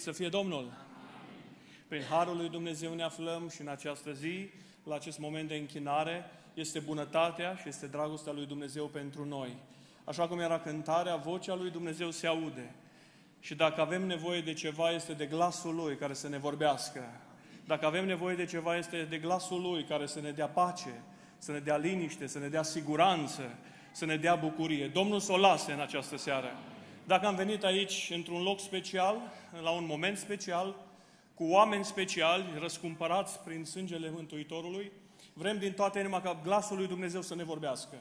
Slăvit să fie Domnul! Prin Harul lui Dumnezeu ne aflăm și în această zi, la acest moment de închinare, este bunătatea și este dragostea lui Dumnezeu pentru noi. Așa cum era cântarea, vocea lui Dumnezeu se aude. Și dacă avem nevoie de ceva, este de glasul Lui care să ne vorbească. Dacă avem nevoie de ceva, este de glasul Lui care să ne dea pace, să ne dea liniște, să ne dea siguranță, să ne dea bucurie. Domnul să o lase în această seară. Dacă am venit aici într-un loc special, la un moment special, cu oameni speciali, răscumpărați prin sângele Mântuitorului, vrem din toată inima ca glasul lui Dumnezeu să ne vorbească.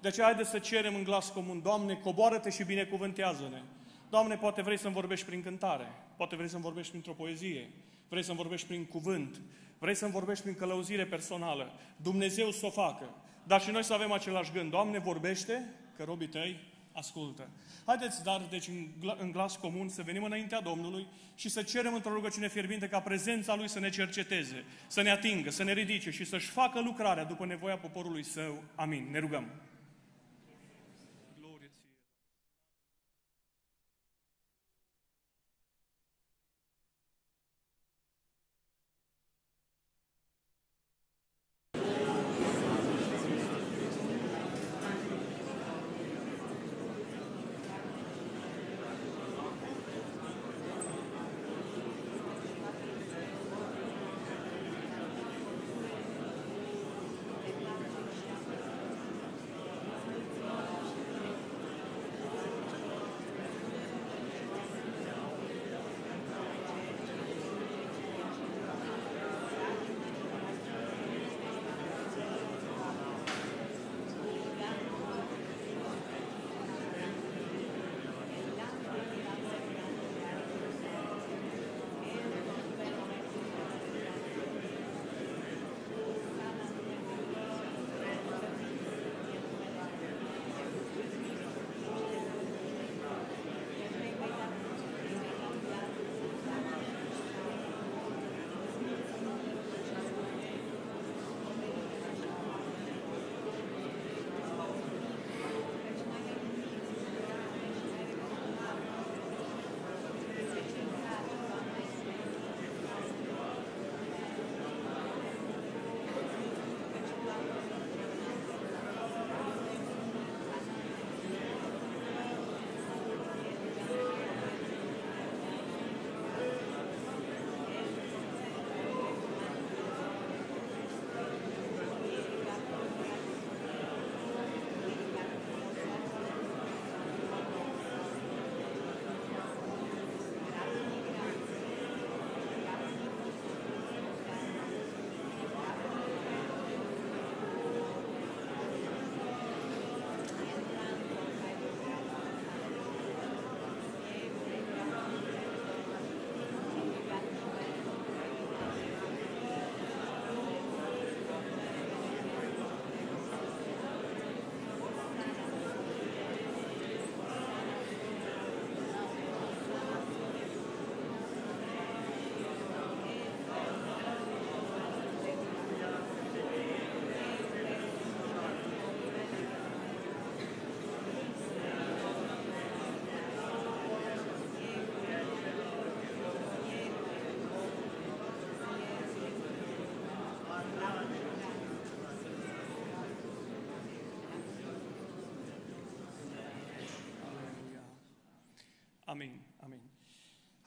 De aceea haideți să cerem în glas comun, Doamne, coboară-te și binecuvântează-ne. Doamne, poate vrei să-mi vorbești prin cântare, poate vrei să-mi vorbești printr-o poezie, vrei să-mi vorbești prin cuvânt, vrei să-mi vorbești prin călăuzire personală. Dumnezeu să o facă. Dar și noi să avem același gând. Doamne, vorbește, că robii tăi ascultă. Haideți, dar, deci, în, gla- în glas comun, să venim înaintea Domnului și să cerem într-o rugăciune fierbinte ca prezența Lui să ne cerceteze, să ne atingă, să ne ridice și să-și facă lucrarea după nevoia poporului Său. Amin. Ne rugăm.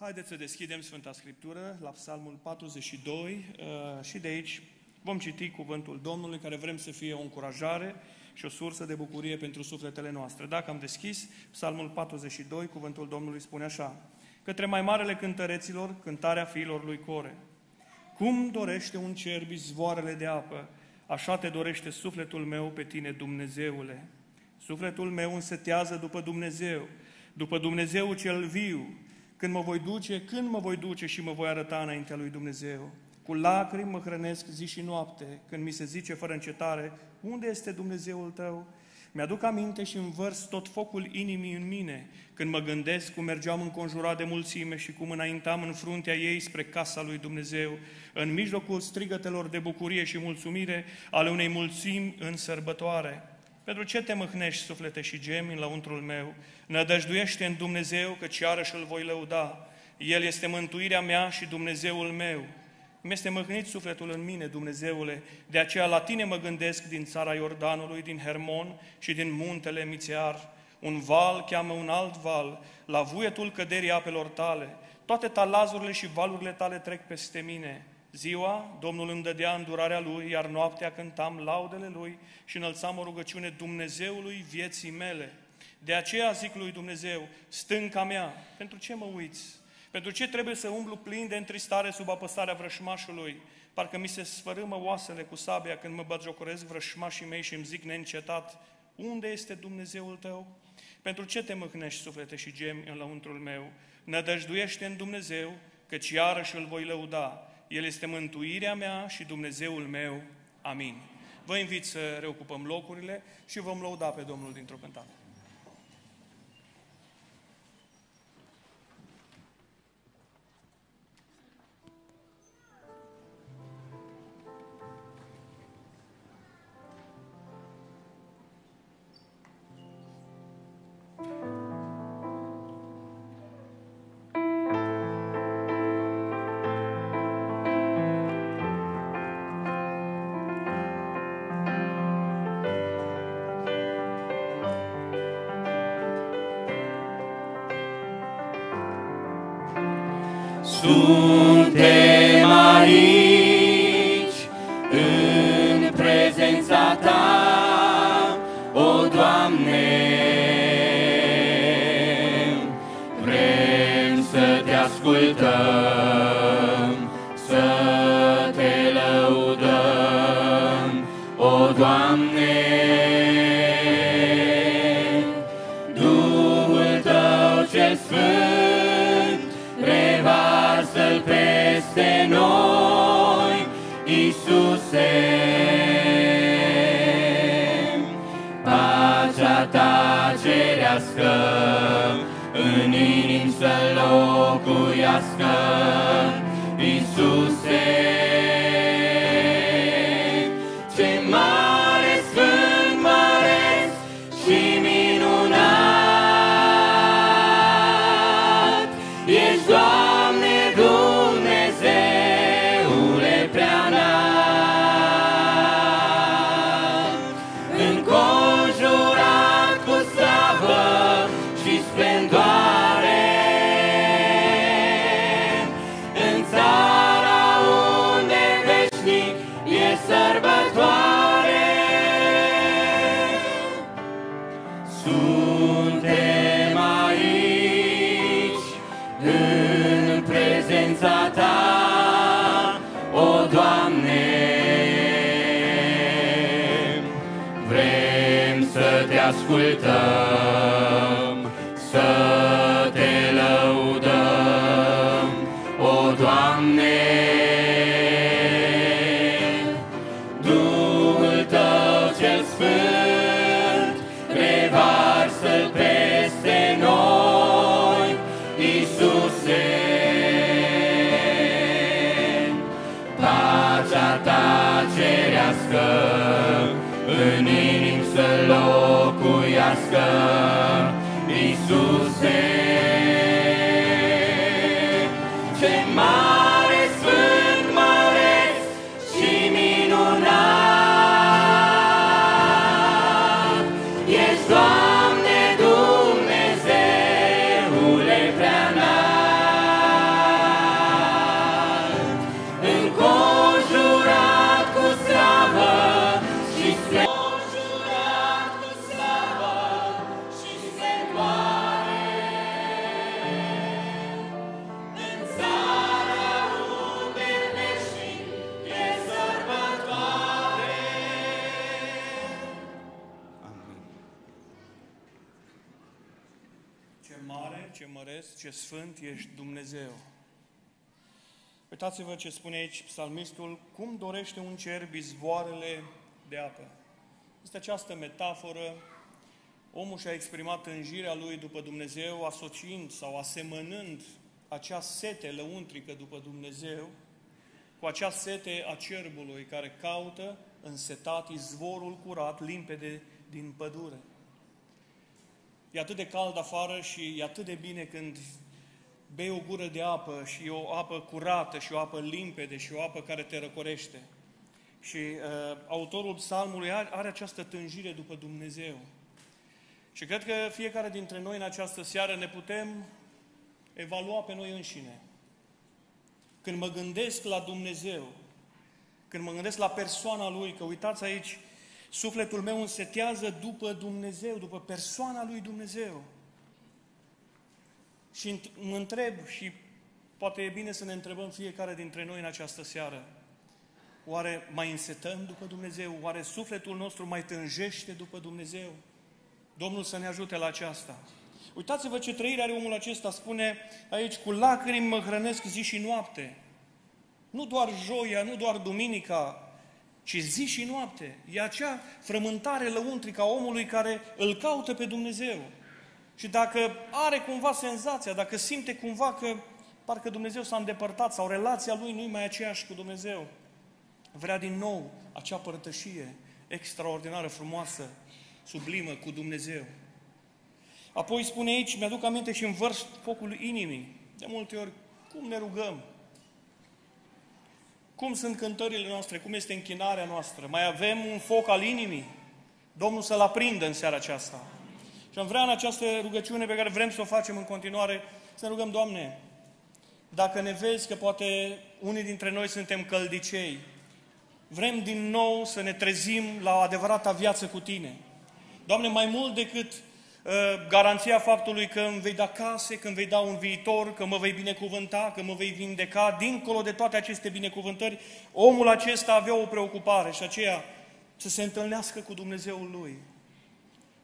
Haideți să deschidem Sfânta Scriptură la Psalmul 42 uh, și de aici vom citi cuvântul Domnului care vrem să fie o încurajare și o sursă de bucurie pentru sufletele noastre. Dacă am deschis Psalmul 42, cuvântul Domnului spune așa, Către mai marele cântăreților, cântarea fiilor lui Core. Cum dorește un cerb zvoarele de apă, așa te dorește sufletul meu pe tine, Dumnezeule. Sufletul meu însetează după Dumnezeu, după Dumnezeu cel viu. Când mă voi duce, când mă voi duce și mă voi arăta înaintea lui Dumnezeu. Cu lacrimi mă hrănesc zi și noapte, când mi se zice fără încetare, unde este Dumnezeul tău? Mi-aduc aminte și învărs tot focul inimii în mine, când mă gândesc cum mergeam înconjurat de mulțime și cum înaintam în fruntea ei spre casa lui Dumnezeu, în mijlocul strigătelor de bucurie și mulțumire ale unei mulțimi în sărbătoare. Pentru ce te mâhnești, suflete și gemi în lăuntrul meu? Nădăjduiește în Dumnezeu, că iarăși îl voi lăuda. El este mântuirea mea și Dumnezeul meu. Mi-este măhnit sufletul în mine, Dumnezeule, de aceea la Tine mă gândesc din țara Iordanului, din Hermon și din muntele Mițear. Un val cheamă un alt val, la vuietul căderii apelor Tale. Toate talazurile și valurile Tale trec peste mine. Ziua, Domnul îmi dădea îndurarea Lui, iar noaptea cântam laudele Lui și înălțam o rugăciune Dumnezeului vieții mele. De aceea zic lui Dumnezeu, stânca mea, pentru ce mă uiți? Pentru ce trebuie să umblu plin de întristare sub apăsarea vrășmașului? Parcă mi se sfărâmă oasele cu sabia când mă bagiocoresc vrășmașii mei și îmi zic neîncetat, unde este Dumnezeul tău? Pentru ce te mâhnești, suflete și gemi, în lăuntrul meu? Nădăjduiește în Dumnezeu, căci iarăși îl voi lăuda. El este mântuirea mea și Dumnezeul meu. Amin. Vă invit să reocupăm locurile și vom lăuda pe Domnul dintr-o cântare. Ce sfânt ești Dumnezeu. Uitați-vă ce spune aici psalmistul, cum dorește un cer bizvoarele de apă. Este această metaforă, omul și-a exprimat tânjirea lui după Dumnezeu, asociind sau asemănând acea sete lăuntrică după Dumnezeu cu acea sete a cerbului care caută însetat izvorul curat, limpede din pădure. E atât de cald afară și e atât de bine când bei o gură de apă și o apă curată și o apă limpede și o apă care te răcorește. Și uh, autorul psalmului are, are această tânjire după Dumnezeu. Și cred că fiecare dintre noi în această seară ne putem evalua pe noi înșine. Când mă gândesc la Dumnezeu, când mă gândesc la persoana Lui, că uitați aici, sufletul meu însetează după Dumnezeu, după persoana Lui Dumnezeu. Și mă întreb și poate e bine să ne întrebăm fiecare dintre noi în această seară. Oare mai însetăm după Dumnezeu? Oare sufletul nostru mai tânjește după Dumnezeu? Domnul să ne ajute la aceasta. Uitați-vă ce trăire are omul acesta, spune aici, cu lacrimi mă hrănesc zi și noapte. Nu doar joia, nu doar duminica, ci zi și noapte. E acea frământare lăuntrică a omului care îl caută pe Dumnezeu. Și dacă are cumva senzația, dacă simte cumva că parcă Dumnezeu s-a îndepărtat sau relația lui nu e mai aceeași cu Dumnezeu, vrea din nou acea părtășie extraordinară, frumoasă, sublimă cu Dumnezeu. Apoi spune aici, mi-aduc aminte și învărs focul inimii. De multe ori, cum ne rugăm? Cum sunt cântările noastre? Cum este închinarea noastră? Mai avem un foc al inimii? Domnul să-l aprindă în seara aceasta. Și am vrea în această rugăciune pe care vrem să o facem în continuare, să ne rugăm, Doamne, dacă ne vezi că poate unii dintre noi suntem căldicei, vrem din nou să ne trezim la adevărata viață cu Tine. Doamne, mai mult decât uh, garanția faptului că îmi vei da case, că îmi vei da un viitor, că mă vei binecuvânta, că mă vei vindeca, dincolo de toate aceste binecuvântări, omul acesta avea o preocupare și aceea să se întâlnească cu Dumnezeul lui.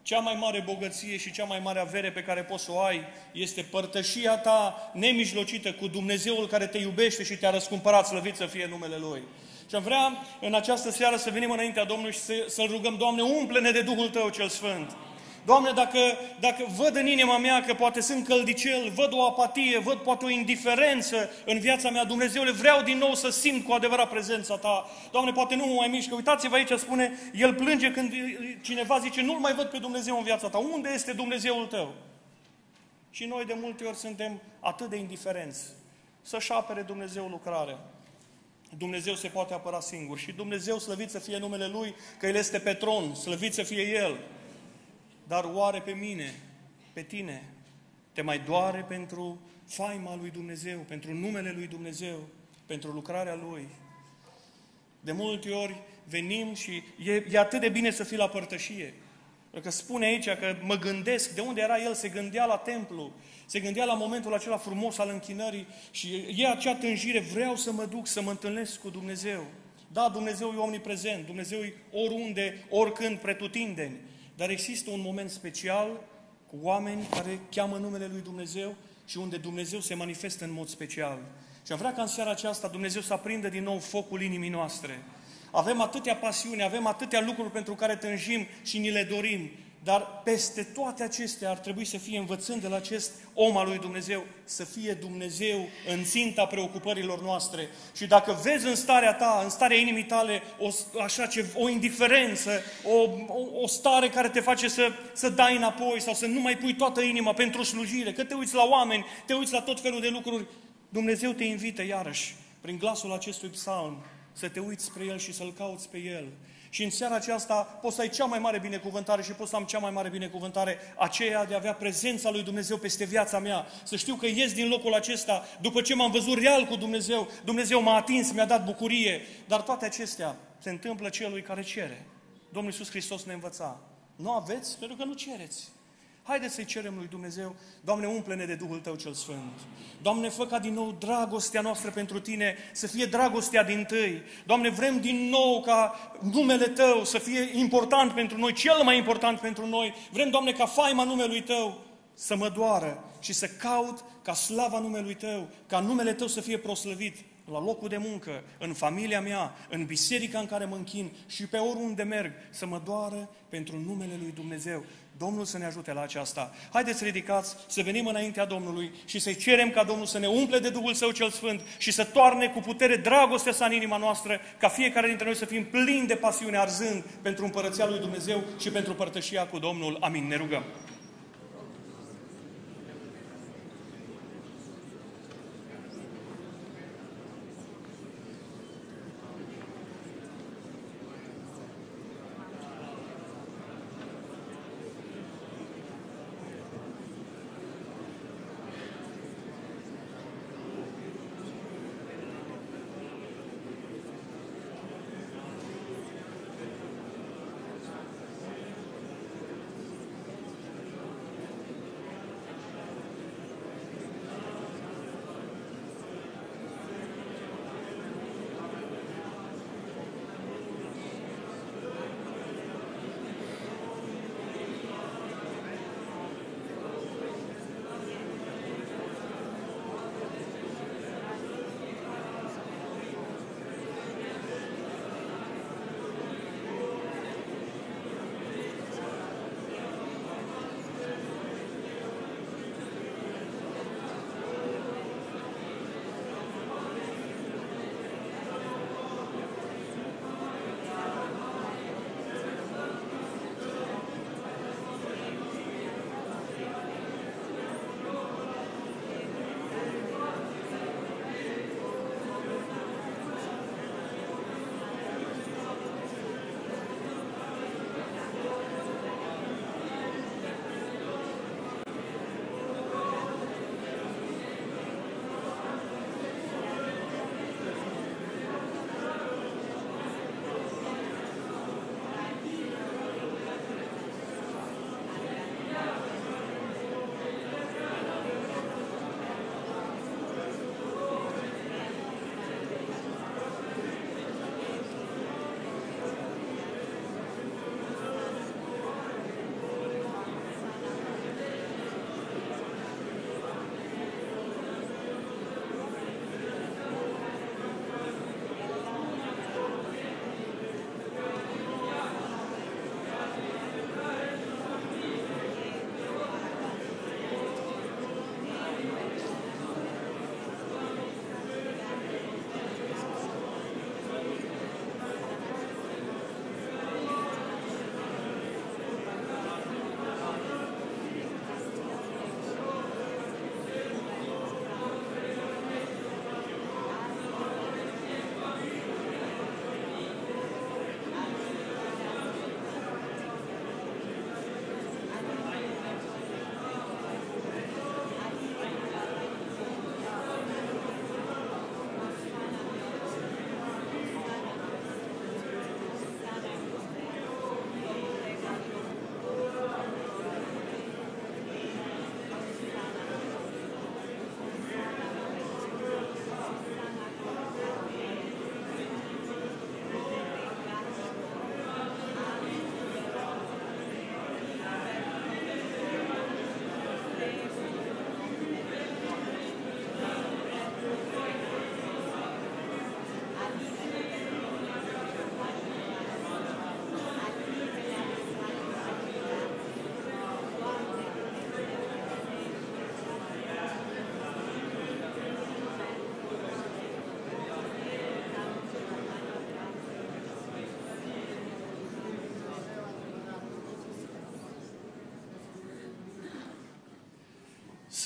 Cea mai mare bogăție și cea mai mare avere pe care poți să o ai este părtășia ta nemijlocită cu Dumnezeul care te iubește și te-a răscumpărat, slăvit să fie numele Lui. Și am vrea în această seară să venim înaintea Domnului și să, să-L rugăm, Doamne, umple-ne de Duhul Tău cel Sfânt. Doamne, dacă, dacă văd în inima mea că poate sunt căldicel, văd o apatie, văd poate o indiferență în viața mea, Dumnezeule, vreau din nou să simt cu adevărat prezența Ta. Doamne, poate nu mă mai mișcă. Uitați-vă aici, spune, El plânge când cineva zice, nu-L mai văd pe Dumnezeu în viața Ta. Unde este Dumnezeul Tău? Și noi de multe ori suntem atât de indiferenți. Să-și apere Dumnezeu lucrarea. Dumnezeu se poate apăra singur. Și Dumnezeu, slăvit să fie numele Lui, că El este pe tron, slăvit să fie El. Dar oare pe mine, pe tine, te mai doare pentru faima lui Dumnezeu, pentru numele lui Dumnezeu, pentru lucrarea Lui? De multe ori venim și e, e atât de bine să fii la părtășie. Pentru că spune aici că mă gândesc, de unde era el, se gândea la templu, se gândea la momentul acela frumos al închinării și e acea tânjire, vreau să mă duc, să mă întâlnesc cu Dumnezeu. Da, Dumnezeu e omniprezent, Dumnezeu e oriunde, oricând, pretutindeni. Dar există un moment special cu oameni care cheamă numele Lui Dumnezeu și unde Dumnezeu se manifestă în mod special. Și am vrea ca în seara aceasta Dumnezeu să aprindă din nou focul inimii noastre. Avem atâtea pasiuni, avem atâtea lucruri pentru care tânjim și ni le dorim. Dar peste toate acestea ar trebui să fie învățând de la acest om al lui Dumnezeu, să fie Dumnezeu în ținta preocupărilor noastre. Și dacă vezi în starea ta, în starea inimii tale, o, așa ce, o indiferență, o, o, o stare care te face să, să dai înapoi sau să nu mai pui toată inima pentru slujire, că te uiți la oameni, te uiți la tot felul de lucruri, Dumnezeu te invită iarăși, prin glasul acestui psalm, să te uiți spre El și să-L cauți pe El și în seara aceasta poți să ai cea mai mare binecuvântare și poți să am cea mai mare binecuvântare, aceea de a avea prezența lui Dumnezeu peste viața mea. Să știu că ies din locul acesta după ce m-am văzut real cu Dumnezeu. Dumnezeu m-a atins, mi-a dat bucurie. Dar toate acestea se întâmplă celui care cere. Domnul Iisus Hristos ne învăța. Nu aveți pentru că nu cereți. Haideți să-i cerem lui Dumnezeu, Doamne, umple-ne de Duhul Tău cel Sfânt. Doamne, fă ca din nou dragostea noastră pentru Tine să fie dragostea din Tăi. Doamne, vrem din nou ca numele Tău să fie important pentru noi, cel mai important pentru noi. Vrem, Doamne, ca faima numelui Tău să mă doară și să caut ca slava numelui Tău, ca numele Tău să fie proslăvit la locul de muncă, în familia mea, în biserica în care mă închin și pe oriunde merg, să mă doară pentru numele Lui Dumnezeu. Domnul să ne ajute la aceasta. Haideți ridicați să venim înaintea Domnului și să-i cerem ca Domnul să ne umple de Duhul Său cel Sfânt și să toarne cu putere dragostea sa în inima noastră, ca fiecare dintre noi să fim plini de pasiune arzând pentru împărăția Lui Dumnezeu și pentru părtășia cu Domnul. Amin. Ne rugăm.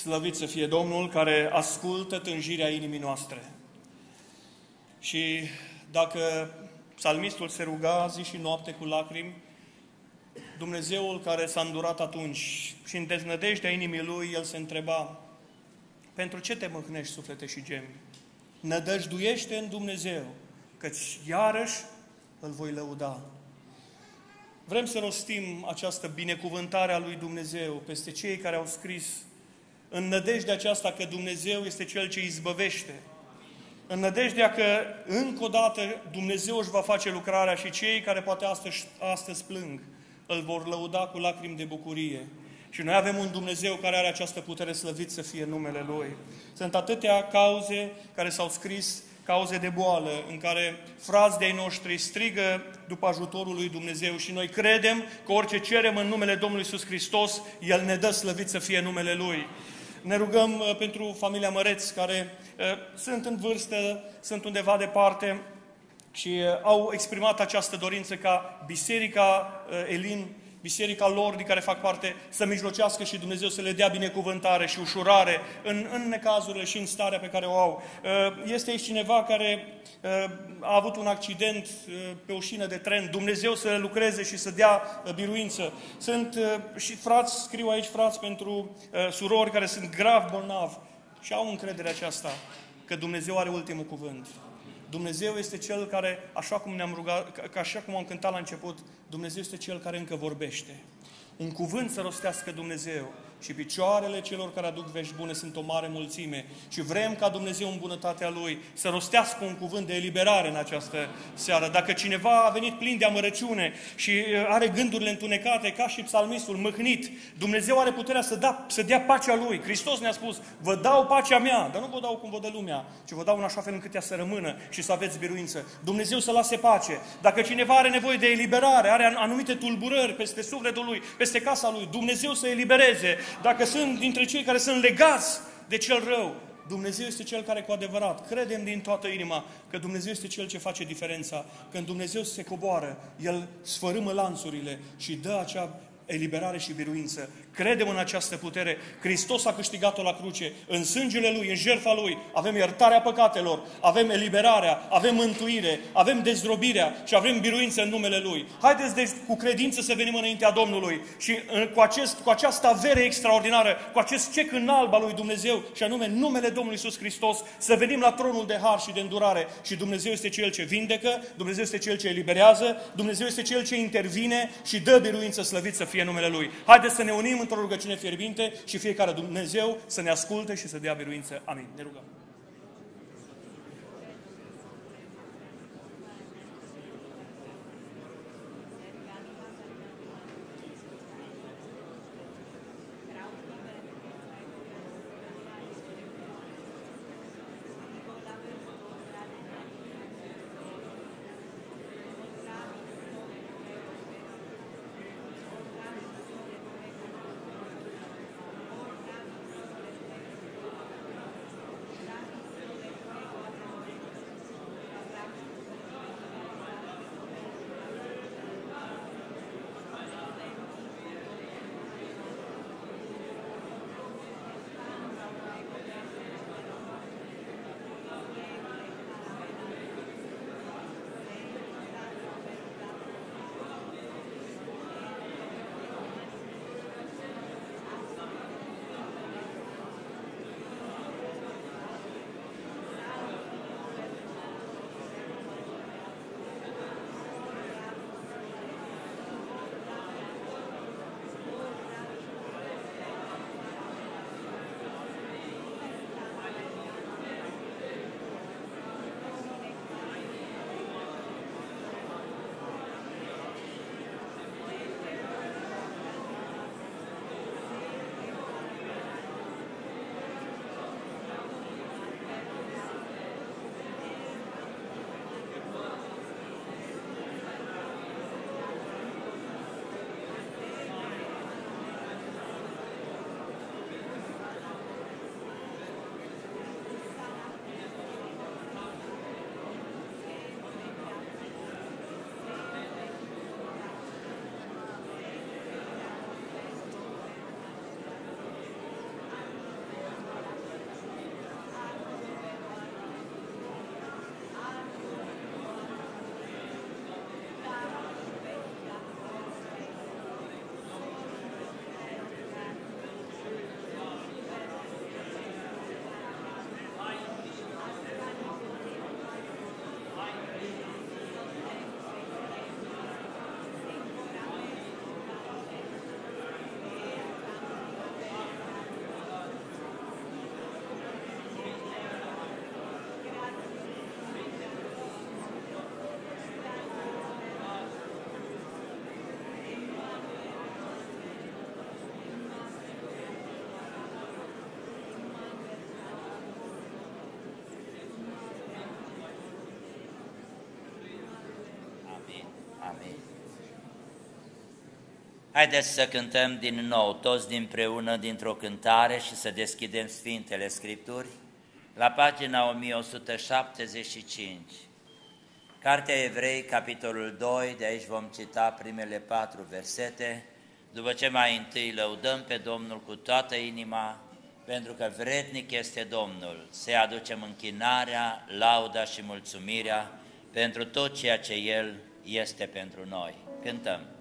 Slăvit să fie Domnul care ascultă tânjirea inimii noastre. Și dacă psalmistul se ruga zi și noapte cu lacrimi, Dumnezeul care s-a îndurat atunci și în deznădejdea inimii lui, el se întreba, pentru ce te mâhnești suflete și gemi? Nădăjduiește în Dumnezeu, căci iarăși îl voi lăuda. Vrem să rostim această binecuvântare a lui Dumnezeu peste cei care au scris în nădejdea aceasta că Dumnezeu este Cel ce izbăvește, în nădejdea că încă o dată Dumnezeu își va face lucrarea și cei care poate astăzi, astăzi plâng, îl vor lăuda cu lacrimi de bucurie. Și noi avem un Dumnezeu care are această putere slăvit să fie numele Lui. Sunt atâtea cauze care s-au scris, cauze de boală, în care frați de-ai noștri strigă după ajutorul lui Dumnezeu și noi credem că orice cerem în numele Domnului Iisus Hristos, El ne dă slăvit să fie numele Lui. Ne rugăm uh, pentru familia Măreț, care uh, sunt în vârstă, sunt undeva departe și uh, au exprimat această dorință ca Biserica Elin biserica lor din care fac parte să mijlocească și Dumnezeu să le dea binecuvântare și ușurare în, în necazurile și în starea pe care o au. Este aici cineva care a avut un accident pe o șină de tren. Dumnezeu să lucreze și să dea biruință. Sunt și frați, scriu aici frați pentru surori care sunt grav bolnavi și au încrederea aceasta că Dumnezeu are ultimul cuvânt. Dumnezeu este Cel care, așa cum ne-am rugat, ca așa cum am cântat la început, Dumnezeu este Cel care încă vorbește. Un cuvânt să rostească Dumnezeu și picioarele celor care aduc vești bune sunt o mare mulțime și vrem ca Dumnezeu în bunătatea Lui să rostească un cuvânt de eliberare în această seară. Dacă cineva a venit plin de amărăciune și uh, are gândurile întunecate ca și psalmistul, mâhnit, Dumnezeu are puterea să, da, să dea pacea Lui. Hristos ne-a spus, vă dau pacea mea, dar nu vă dau cum vă dă lumea, ci vă dau în așa fel încât ea să rămână și să aveți biruință. Dumnezeu să lase pace. Dacă cineva are nevoie de eliberare, are anumite tulburări peste sufletul lui, peste casa lui, Dumnezeu să elibereze dacă sunt dintre cei care sunt legați de cel rău, Dumnezeu este Cel care cu adevărat, credem din toată inima că Dumnezeu este Cel ce face diferența. Când Dumnezeu se coboară, El sfărâmă lanțurile și dă acea eliberare și biruință. Credem în această putere. Hristos a câștigat-o la cruce. În sângele Lui, în jertfa Lui, avem iertarea păcatelor, avem eliberarea, avem mântuire, avem dezrobirea și avem biruință în numele Lui. Haideți deci cu credință să venim înaintea Domnului și cu, acest, cu această avere extraordinară, cu acest cec în alb al lui Dumnezeu și anume numele Domnului Iisus Hristos, să venim la tronul de har și de îndurare. Și Dumnezeu este Cel ce vindecă, Dumnezeu este Cel ce eliberează, Dumnezeu este Cel ce intervine și dă biruință slăvit să fie numele Lui. Haideți să ne unim într-o rugăciune fierbinte și fiecare Dumnezeu să ne asculte și să dea biruință. Amin. Ne rugăm. Haideți să cântăm din nou, toți dinpreună, dintr-o cântare și să deschidem Sfintele Scripturi la pagina 1175. Cartea Evrei, capitolul 2, de aici vom cita primele patru versete, după ce mai întâi lăudăm pe Domnul cu toată inima, pentru că vrednic este Domnul, să aducem închinarea, lauda și mulțumirea pentru tot ceea ce El este pentru noi. Cântăm!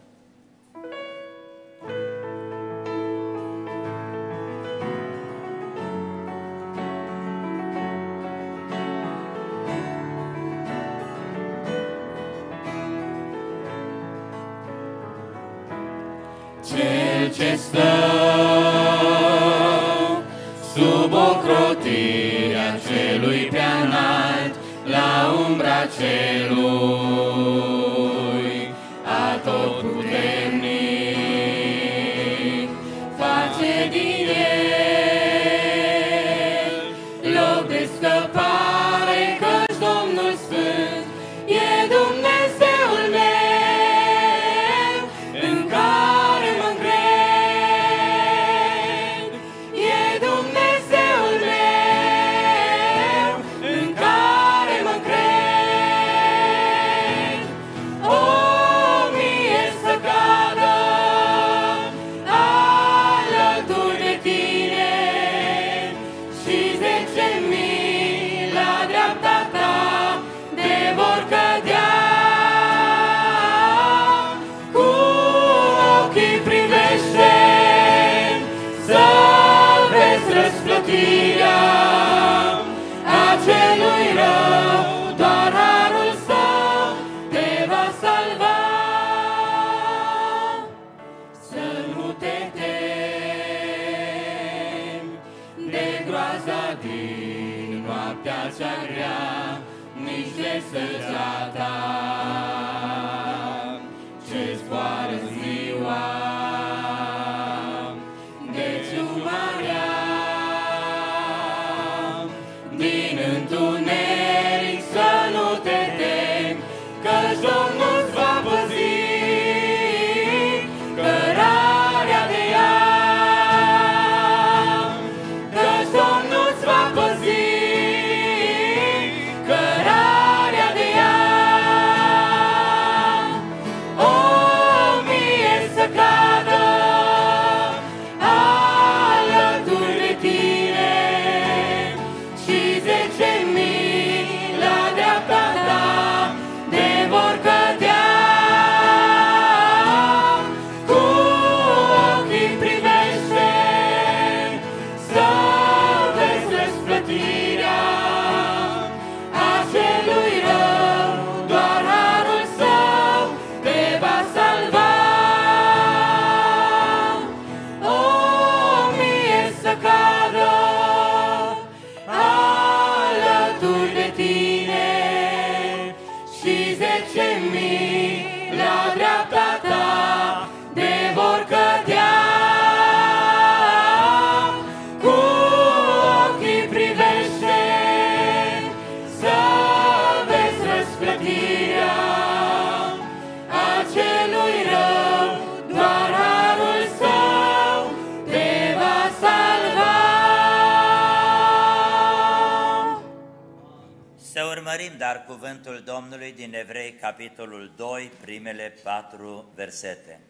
Din Evrei, capitolul 2, primele patru versete.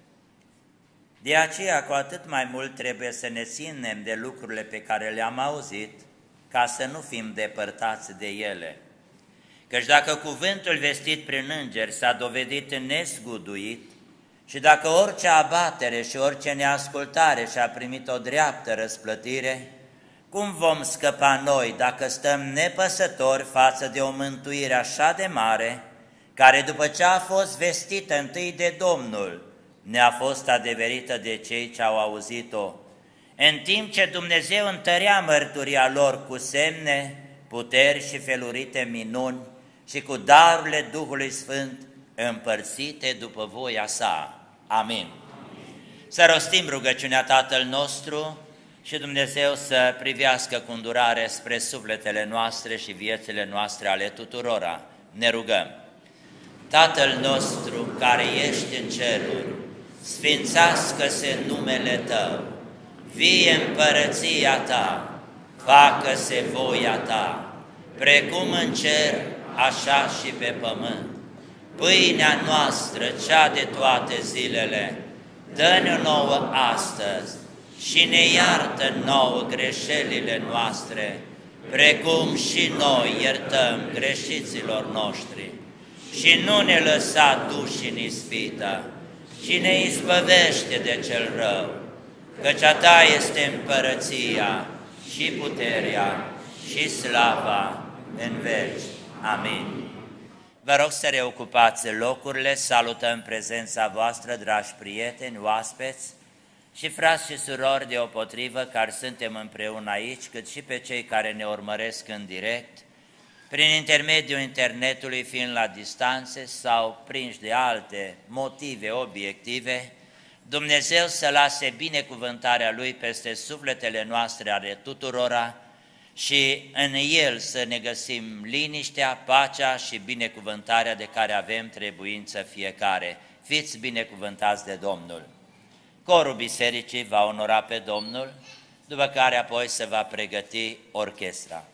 De aceea, cu atât mai mult trebuie să ne ținem de lucrurile pe care le-am auzit, ca să nu fim depărtați de ele. Căci dacă cuvântul vestit prin îngeri s-a dovedit nezguduit, și dacă orice abatere și orice neascultare și-a primit o dreaptă răsplătire, cum vom scăpa noi dacă stăm nepăsători față de o mântuire așa de mare, care după ce a fost vestită întâi de Domnul, ne-a fost adeverită de cei ce au auzit-o, în timp ce Dumnezeu întărea mărturia lor cu semne, puteri și felurite minuni și cu darurile Duhului Sfânt împărțite după voia sa. Amin. Să rostim rugăciunea Tatăl nostru și Dumnezeu să privească cu îndurare spre sufletele noastre și viețile noastre ale tuturora. Ne rugăm. Tatăl nostru care ești în ceruri, sfințească-se numele Tău, vie împărăția Ta, facă-se voia Ta, precum în cer, așa și pe pământ. Pâinea noastră, cea de toate zilele, dă-ne nouă astăzi și ne iartă nouă greșelile noastre, precum și noi iertăm greșiților noștri. Și nu ne lăsa duși în ispită, ci ne izbăvește de cel rău, căci a Ta este împărăția și puterea și slava în veci. Amin. Vă rog să reocupați locurile, salutăm prezența voastră, dragi prieteni, oaspeți și frați și surori deopotrivă care suntem împreună aici, cât și pe cei care ne urmăresc în direct, prin intermediul internetului fiind la distanțe sau prinși de alte motive obiective, Dumnezeu să lase binecuvântarea Lui peste sufletele noastre ale tuturora și în El să ne găsim liniștea, pacea și binecuvântarea de care avem trebuință fiecare. Fiți binecuvântați de Domnul! Corul bisericii va onora pe Domnul, după care apoi se va pregăti orchestra.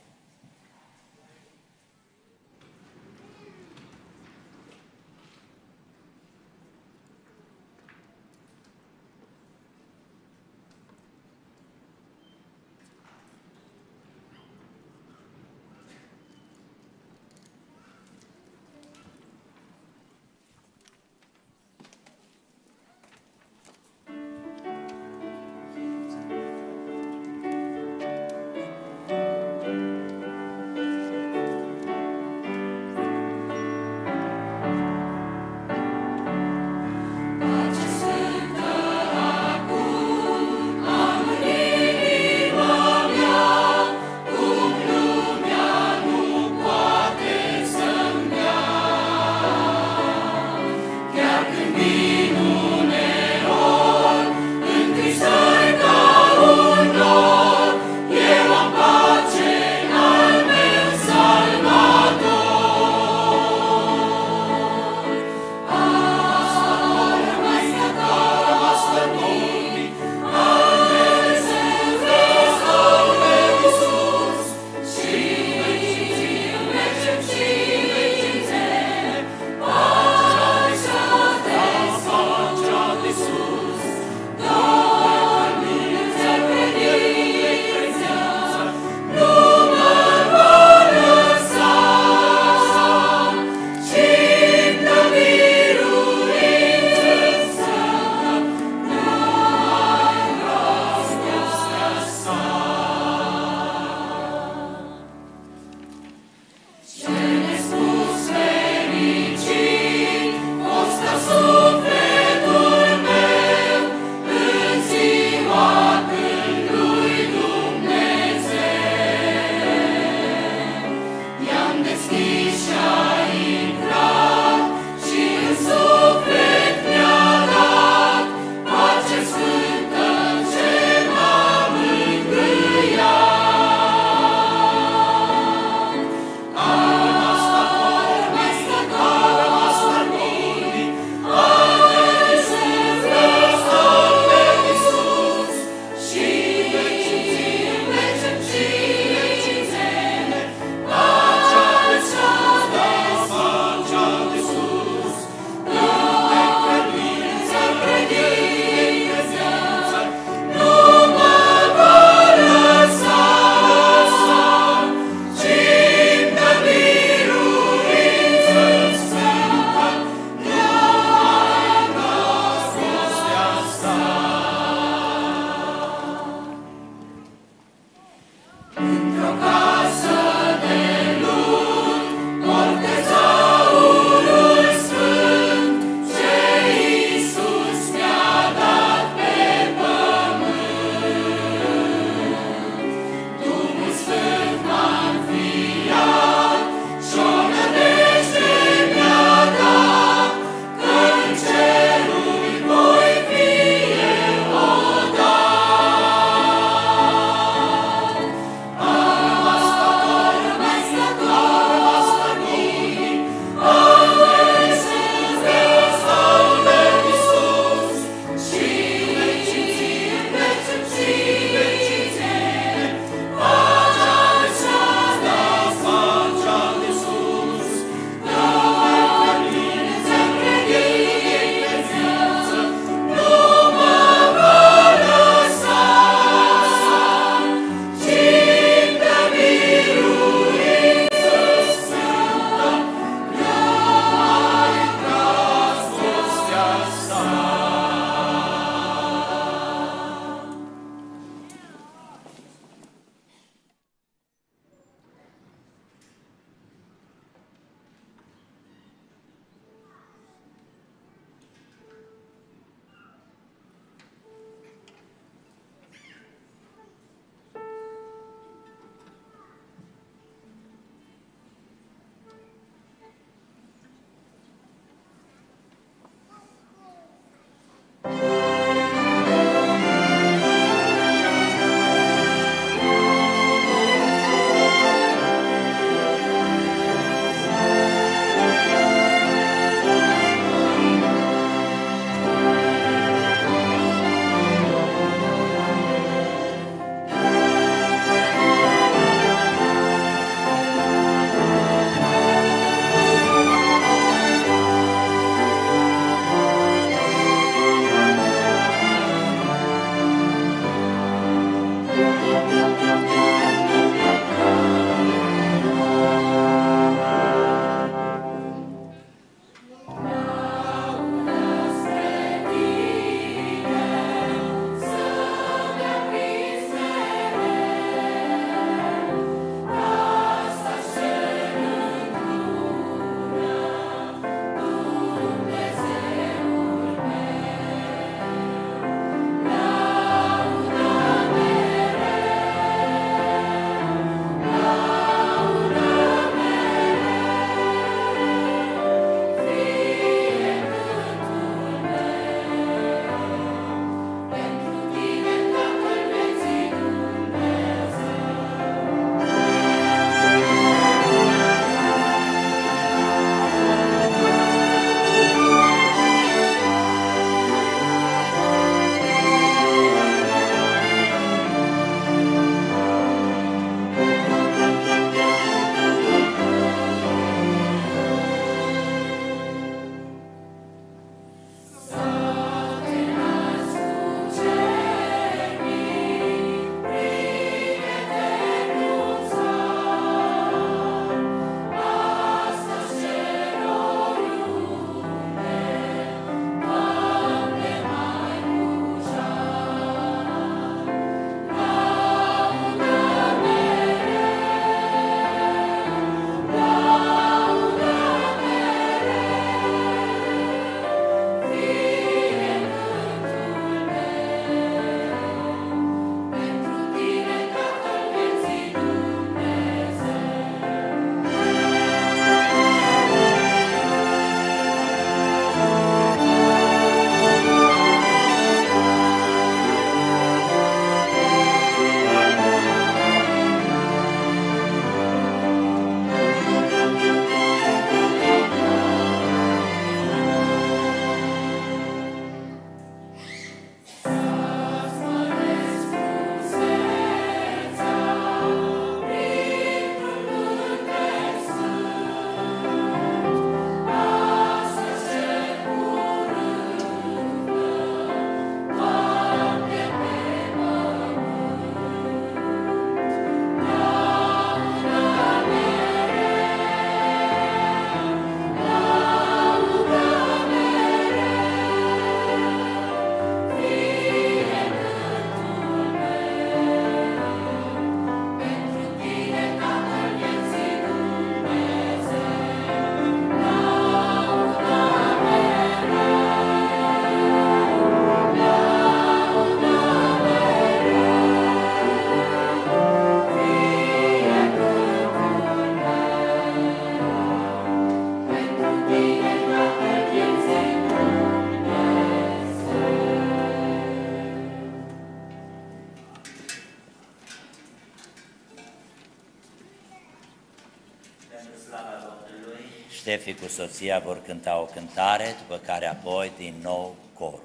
Ștefi cu soția vor cânta o cântare, după care apoi din nou corul.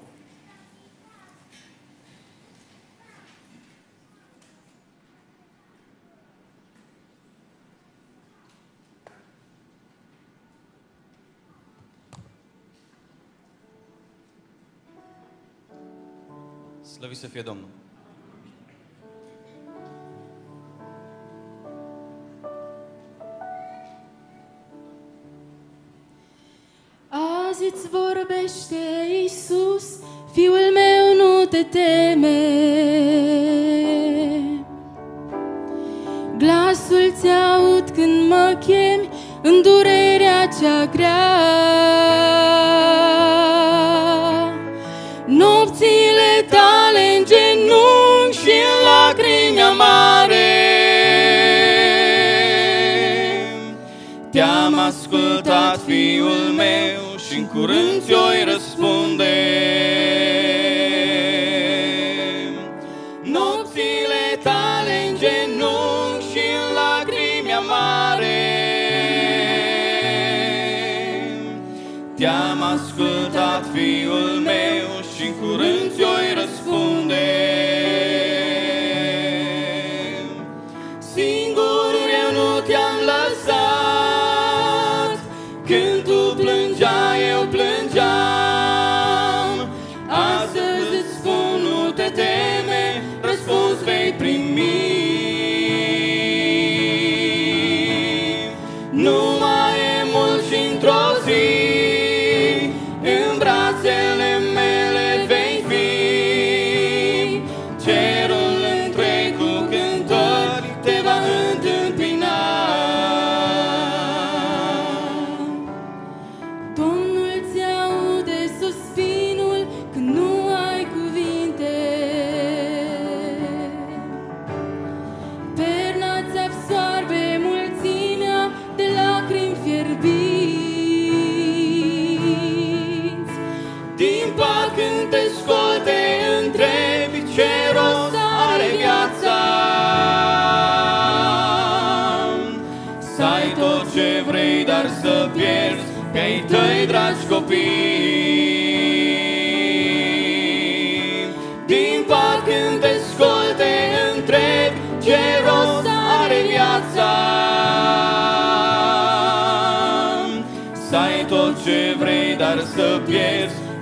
Slăvit să fie Domnul!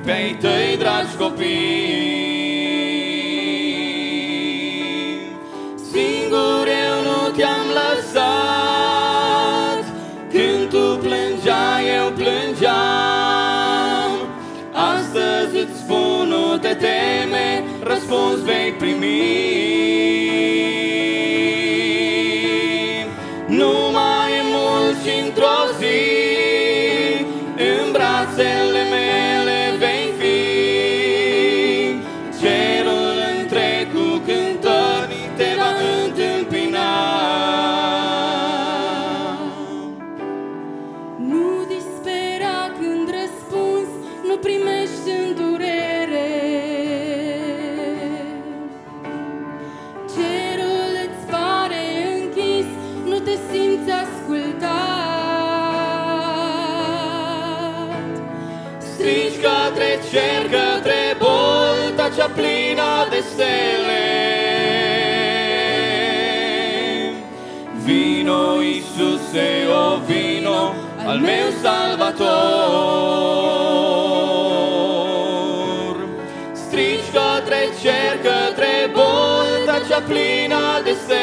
pe-ai tăi, dragi copii. Singur eu nu te-am lăsat, când tu plângeai, eu plângeam. Astăzi îți spun, nu te teme, răspuns vei primi. al meu Salvator. Strigi către cer, către bolta cea plină de ser,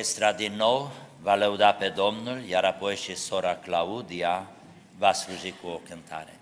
orchestra din nou va lăuda pe Domnul, iar apoi și sora Claudia va sluji cu o cântare.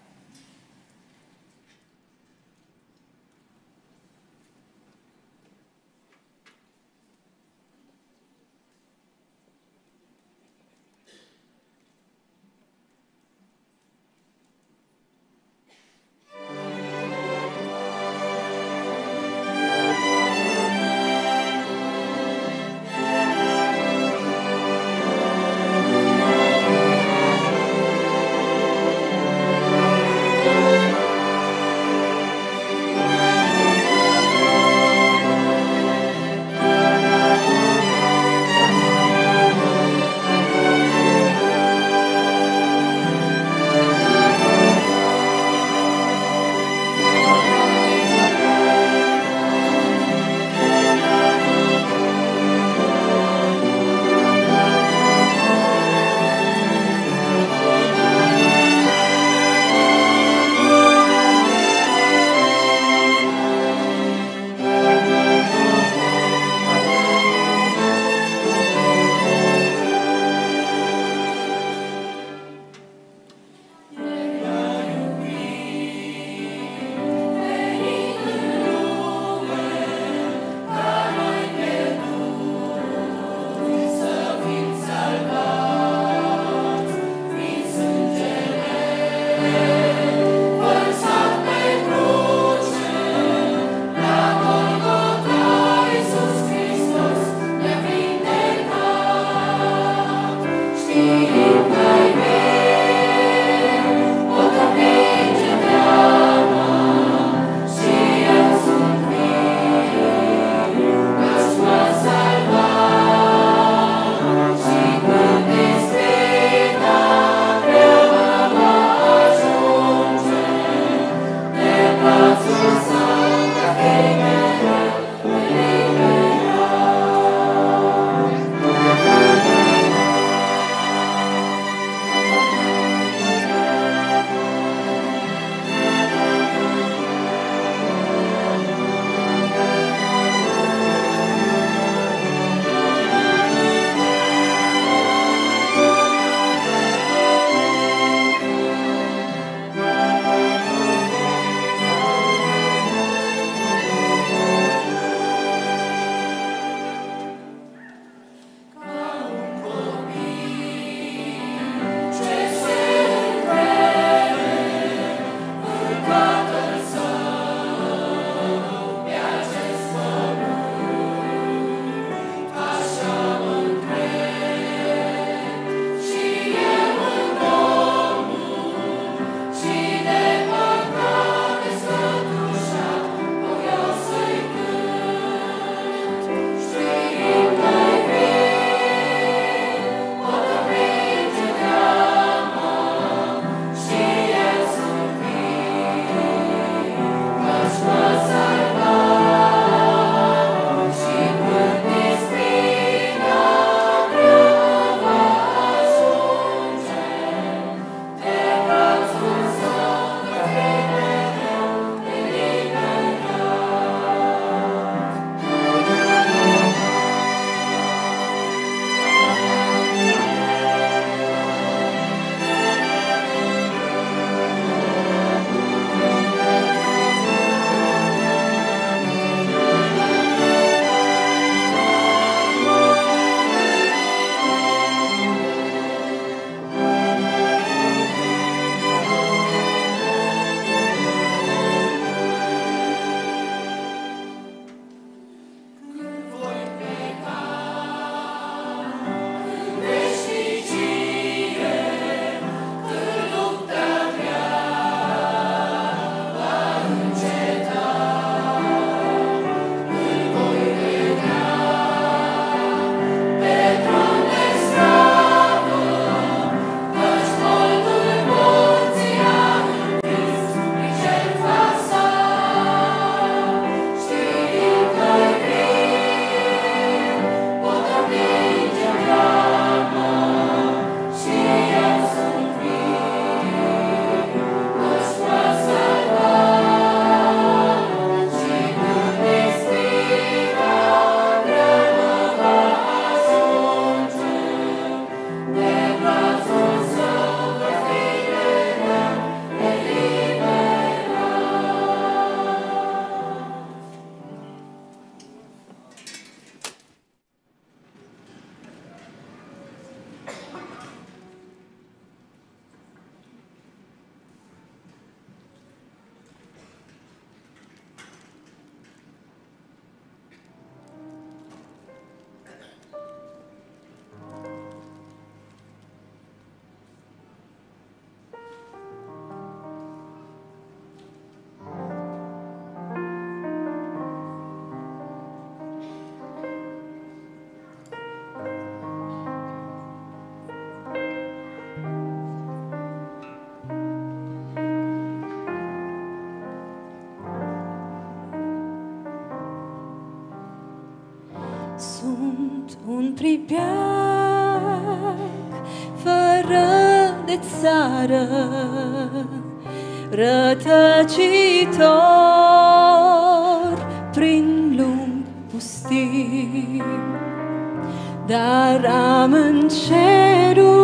Pribeag fără de țară, rătăcitor prin lung pustii. Dar am în ceruri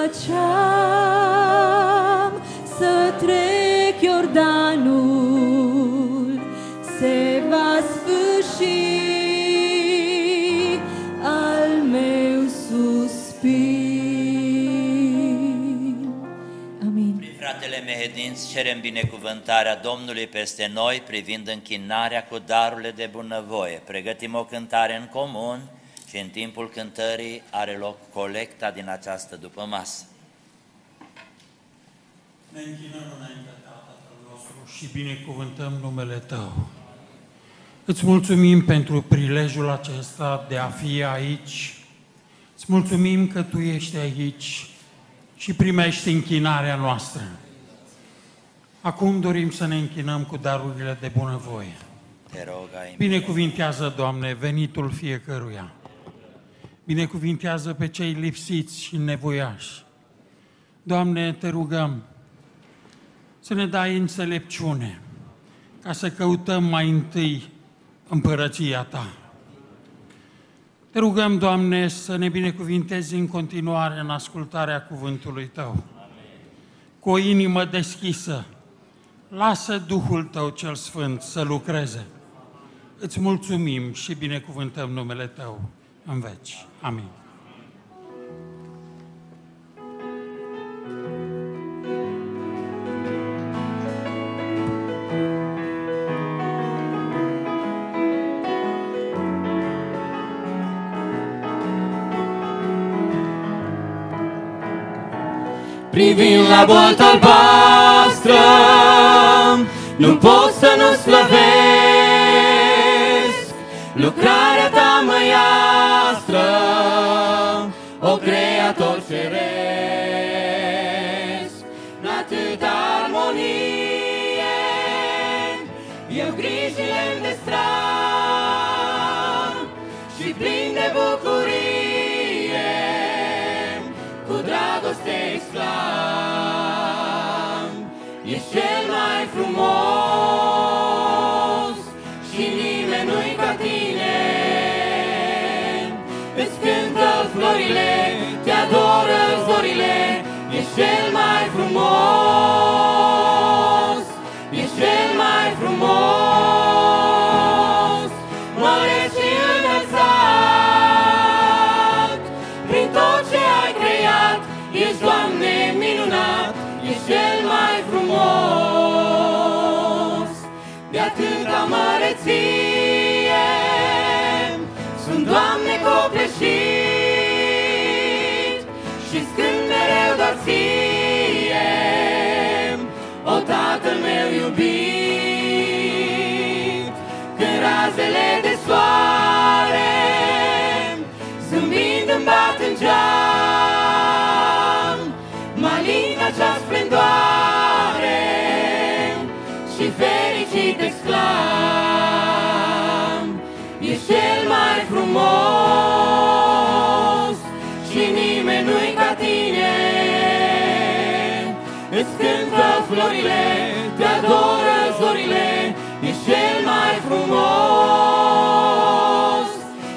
după ce-am să trec Iordanul, se va sfârși al meu suspin. Amin. Prin fratele Mehedinț cerem binecuvântarea Domnului peste noi privind închinarea cu darurile de bunăvoie. Pregătim o cântare în comun și în timpul cântării are loc colecta din această după masă. Ne închinăm înaintea Ta, Tatăl nostru, și binecuvântăm numele Tău. Îți mulțumim pentru prilejul acesta de a fi aici. Îți mulțumim că Tu ești aici și primești închinarea noastră. Acum dorim să ne închinăm cu darurile de bunăvoie. Te rog, ai Binecuvintează, Doamne, venitul fiecăruia. Binecuvintează pe cei lipsiți și nevoiași. Doamne, te rugăm să ne dai înțelepciune ca să căutăm mai întâi împărăția Ta. Te rugăm, Doamne, să ne binecuvintezi în continuare în ascultarea cuvântului Tău. Cu o inimă deschisă, lasă Duhul Tău cel Sfânt să lucreze. Îți mulțumim și binecuvântăm numele Tău în veci. Amin. Privind la bolta albastră, nu pot să nu slăvesc lucrarea ta măiastră, ceresc. În atâta armonie, eu grijile îmi destram și plin de bucurie, cu dragoste exclam, ești cel mai frumos și nimeni nu-i ca tine. Îți cântă florile, cel mai frumos, ești cel mai frumos, măreț și înălțat, prin tot ce ai creat, ești, Doamne, minunat, ești cel mai frumos. De atâta măreție, Tatăl meu iubit. Când razele de soare, zâmbind îmi bat în geam, malina cea splendoare și fericit exclam, ești cel mai frumos și nimeni nu-i ca tine. Îți cântă florile, te adoră zorile, ești cel mai frumos,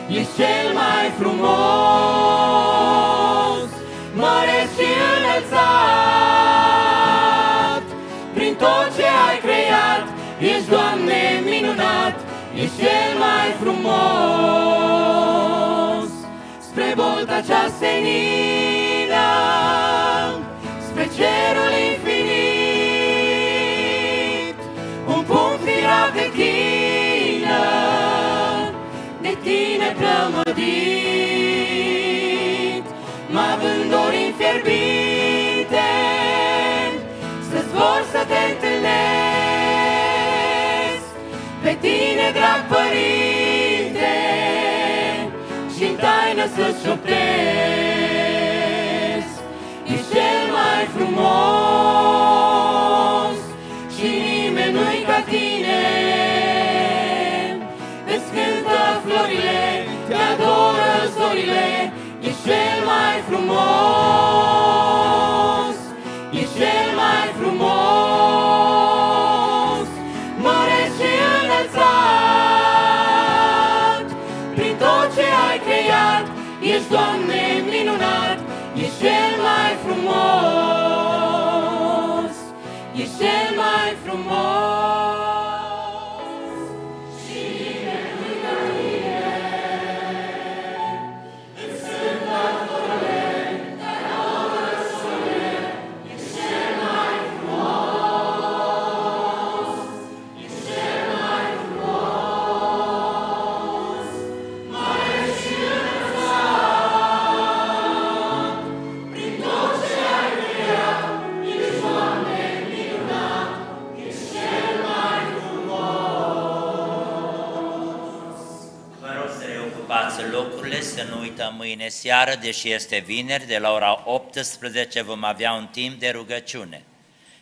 ești cel mai frumos, măreț și înălțat, prin tot ce ai creat, ești, Doamne, minunat, ești cel mai frumos. Spre bolta cea senină, spre cerul infinit, de chină, de tine plămădit, mă vândori fierbinte, să zbor să te întâlnesc, pe tine, drag părinte, și-n taină să-ți șoptesc. Ești cel mai frumos Doamne, minunat, ești cel mai frumos, ești cel mai frumos. Seară, deși este vineri, de la ora 18 vom avea un timp de rugăciune.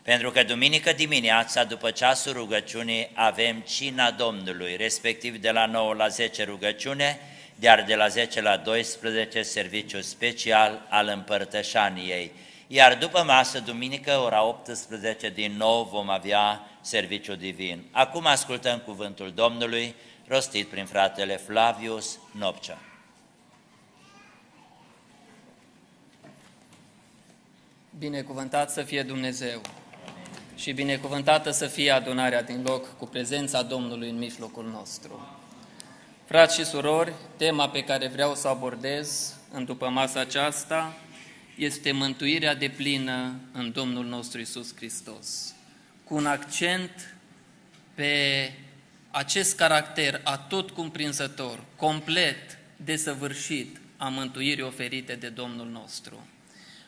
Pentru că duminică dimineața, după ceasul rugăciunii, avem cina Domnului, respectiv de la 9 la 10 rugăciune, iar de la 10 la 12 serviciu special al împărtășaniei. Iar după masă, duminică, ora 18, din nou vom avea serviciu divin. Acum ascultăm cuvântul Domnului, rostit prin fratele Flavius Nopcea. Binecuvântat să fie Dumnezeu și binecuvântată să fie adunarea din loc cu prezența Domnului în mijlocul nostru. Frați și surori, tema pe care vreau să o abordez în după masa aceasta este mântuirea de plină în Domnul nostru Isus Hristos, cu un accent pe acest caracter atot cumprinzător, complet, desăvârșit a mântuirii oferite de Domnul nostru.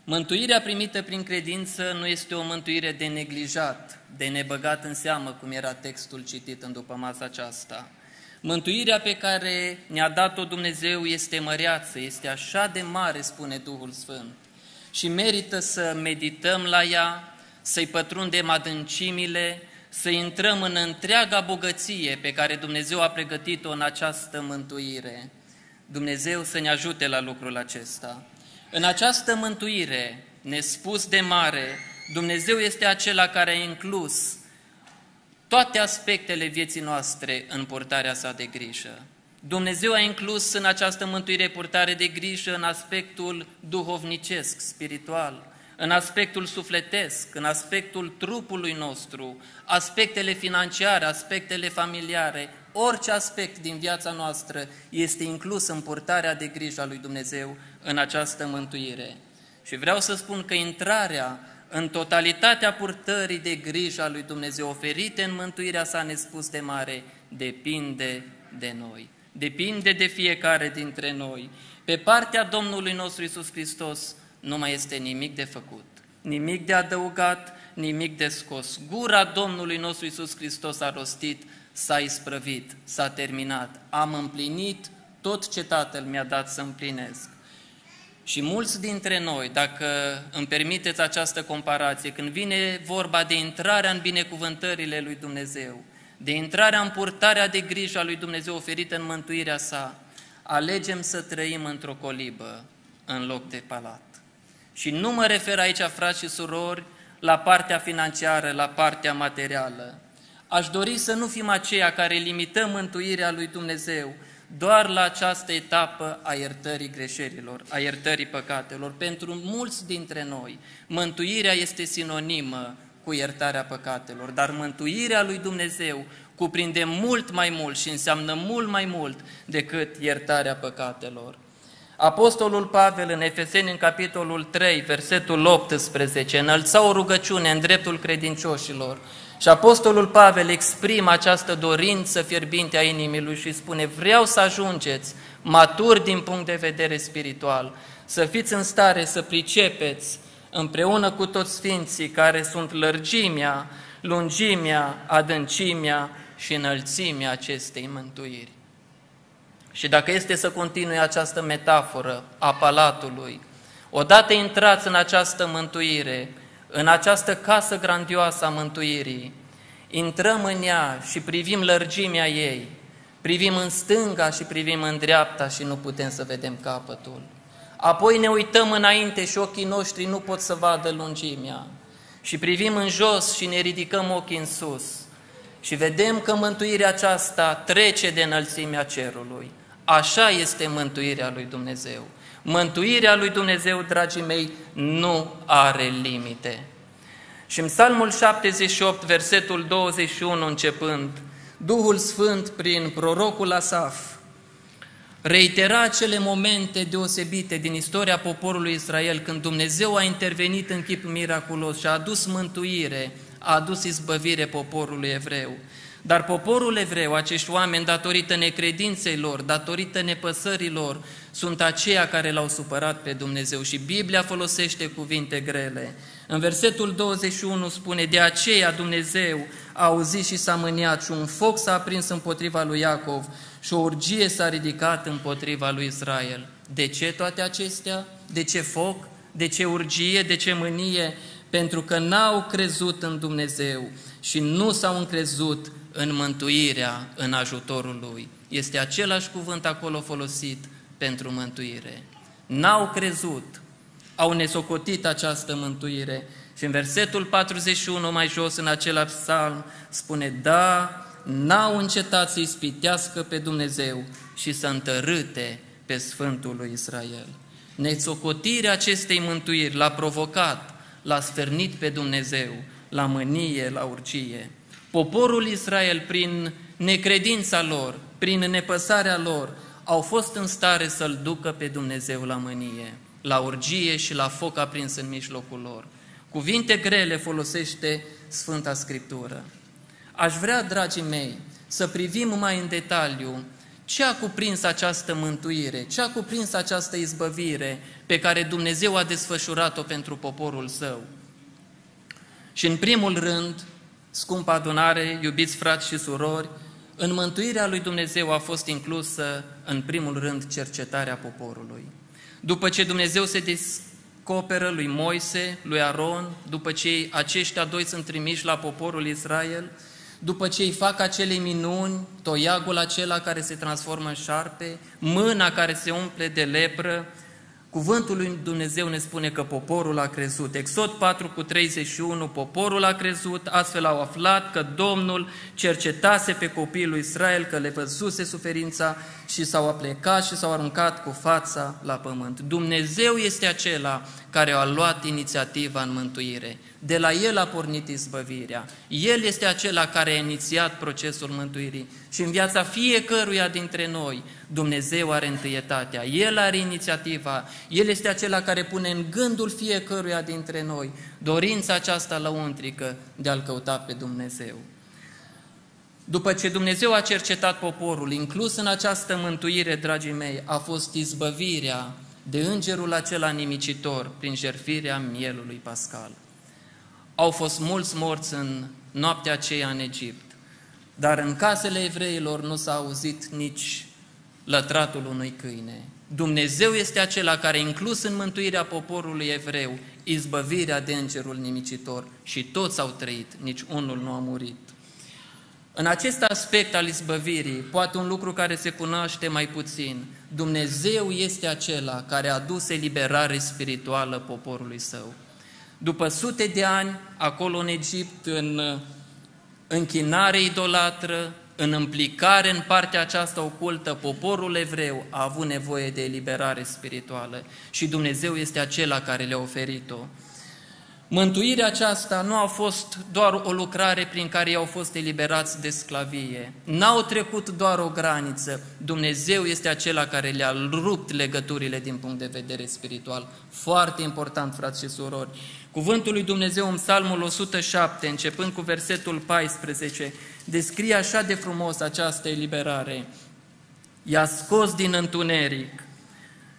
Mântuirea primită prin credință nu este o mântuire de neglijat, de nebăgat în seamă, cum era textul citit în după masa aceasta. Mântuirea pe care ne-a dat-o Dumnezeu este măreață, este așa de mare, spune Duhul Sfânt, și merită să medităm la ea, să-i pătrundem adâncimile, să intrăm în întreaga bogăție pe care Dumnezeu a pregătit-o în această mântuire. Dumnezeu să ne ajute la lucrul acesta. În această mântuire, nespus de mare, Dumnezeu este acela care a inclus toate aspectele vieții noastre în purtarea sa de grijă. Dumnezeu a inclus în această mântuire purtare de grijă în aspectul duhovnicesc, spiritual, în aspectul sufletesc, în aspectul trupului nostru, aspectele financiare, aspectele familiare, orice aspect din viața noastră este inclus în purtarea de grijă a lui Dumnezeu în această mântuire. Și vreau să spun că intrarea în totalitatea purtării de grijă a lui Dumnezeu oferite în mântuirea sa nespus de mare, depinde de noi. Depinde de fiecare dintre noi. Pe partea Domnului nostru Isus Hristos nu mai este nimic de făcut, nimic de adăugat, nimic de scos. Gura Domnului nostru Isus Hristos a rostit, s-a isprăvit, s-a terminat, am împlinit tot ce Tatăl mi-a dat să împlinesc. Și mulți dintre noi, dacă îmi permiteți această comparație, când vine vorba de intrarea în binecuvântările lui Dumnezeu, de intrarea în purtarea de grijă a lui Dumnezeu oferită în mântuirea sa, alegem să trăim într-o colibă în loc de palat. Și nu mă refer aici, frați și surori, la partea financiară, la partea materială. Aș dori să nu fim aceia care limităm mântuirea lui Dumnezeu doar la această etapă a iertării greșelilor, a iertării păcatelor. Pentru mulți dintre noi, mântuirea este sinonimă cu iertarea păcatelor, dar mântuirea lui Dumnezeu cuprinde mult mai mult și înseamnă mult mai mult decât iertarea păcatelor. Apostolul Pavel în Efeseni, în capitolul 3, versetul 18, înălța o rugăciune în dreptul credincioșilor și Apostolul Pavel exprimă această dorință fierbinte a inimii lui și spune, vreau să ajungeți maturi din punct de vedere spiritual, să fiți în stare să pricepeți împreună cu toți sfinții care sunt lărgimea, lungimea, adâncimea și înălțimea acestei mântuiri. Și dacă este să continui această metaforă a palatului, odată intrați în această mântuire, în această casă grandioasă a mântuirii, intrăm în ea și privim lărgimea ei, privim în stânga și privim în dreapta și nu putem să vedem capătul. Apoi ne uităm înainte și ochii noștri nu pot să vadă lungimea. Și privim în jos și ne ridicăm ochii în sus. Și vedem că mântuirea aceasta trece de înălțimea cerului. Așa este mântuirea lui Dumnezeu. Mântuirea lui Dumnezeu, dragii mei, nu are limite. Și în Psalmul 78, versetul 21 începând, Duhul Sfânt prin prorocul Asaf reitera acele momente deosebite din istoria poporului Israel când Dumnezeu a intervenit în chip miraculos și a adus mântuire, a adus izbăvire poporului evreu. Dar poporul evreu, acești oameni, datorită necredinței lor, datorită nepăsării lor, sunt aceia care l-au supărat pe Dumnezeu și Biblia folosește cuvinte grele. În versetul 21 spune, de aceea Dumnezeu a auzit și s-a mâniat și un foc s-a aprins împotriva lui Iacov și o urgie s-a ridicat împotriva lui Israel. De ce toate acestea? De ce foc? De ce urgie? De ce mânie? Pentru că n-au crezut în Dumnezeu și nu s-au încrezut în mântuirea, în ajutorul Lui. Este același cuvânt acolo folosit pentru mântuire. N-au crezut, au nesocotit această mântuire. Și în versetul 41 mai jos, în același psalm, spune, da, n-au încetat să ispitească pe Dumnezeu și să întărâte pe Sfântul lui Israel. Nesocotirea acestei mântuiri l-a provocat, l-a stârnit pe Dumnezeu la mânie, la urgie. Poporul Israel, prin necredința lor, prin nepăsarea lor, au fost în stare să-L ducă pe Dumnezeu la mânie, la urgie și la foc aprins în mijlocul lor. Cuvinte grele folosește Sfânta Scriptură. Aș vrea, dragii mei, să privim mai în detaliu ce a cuprins această mântuire, ce a cuprins această izbăvire pe care Dumnezeu a desfășurat-o pentru poporul său. Și în primul rând, scumpă adunare, iubiți frați și surori, în mântuirea lui Dumnezeu a fost inclusă, în primul rând, cercetarea poporului. După ce Dumnezeu se descoperă lui Moise, lui Aron, după ce aceștia doi sunt trimiși la poporul Israel, după ce îi fac acele minuni, toiagul acela care se transformă în șarpe, mâna care se umple de lepră, Cuvântul lui Dumnezeu ne spune că poporul a crezut. Exod 4 cu 31, poporul a crezut, astfel au aflat că Domnul cercetase pe copiii lui Israel, că le văzuse suferința și s-au aplecat și s-au aruncat cu fața la pământ. Dumnezeu este acela care a luat inițiativa în mântuire. De la El a pornit izbăvirea. El este acela care a inițiat procesul mântuirii. Și în viața fiecăruia dintre noi, Dumnezeu are întâietatea, El are inițiativa, El este acela care pune în gândul fiecăruia dintre noi dorința aceasta lăuntrică de a-L căuta pe Dumnezeu. După ce Dumnezeu a cercetat poporul, inclus în această mântuire, dragii mei, a fost izbăvirea de îngerul acela nimicitor prin jerfirea mielului pascal. Au fost mulți morți în noaptea aceea în Egipt, dar în casele evreilor nu s-a auzit nici lătratul unui câine. Dumnezeu este acela care a inclus în mântuirea poporului evreu izbăvirea de îngerul nimicitor și toți au trăit, nici unul nu a murit. În acest aspect al izbăvirii, poate un lucru care se cunoaște mai puțin, Dumnezeu este acela care a dus eliberare spirituală poporului său. După sute de ani, acolo în Egipt, în închinare idolatră, în implicare în partea aceasta ocultă, poporul evreu a avut nevoie de eliberare spirituală și Dumnezeu este acela care le-a oferit-o. Mântuirea aceasta nu a fost doar o lucrare prin care ei au fost eliberați de sclavie. N-au trecut doar o graniță. Dumnezeu este acela care le-a rupt legăturile din punct de vedere spiritual. Foarte important, frați și surori. Cuvântul lui Dumnezeu în Psalmul 107, începând cu versetul 14, descrie așa de frumos această eliberare. I-a scos din întuneric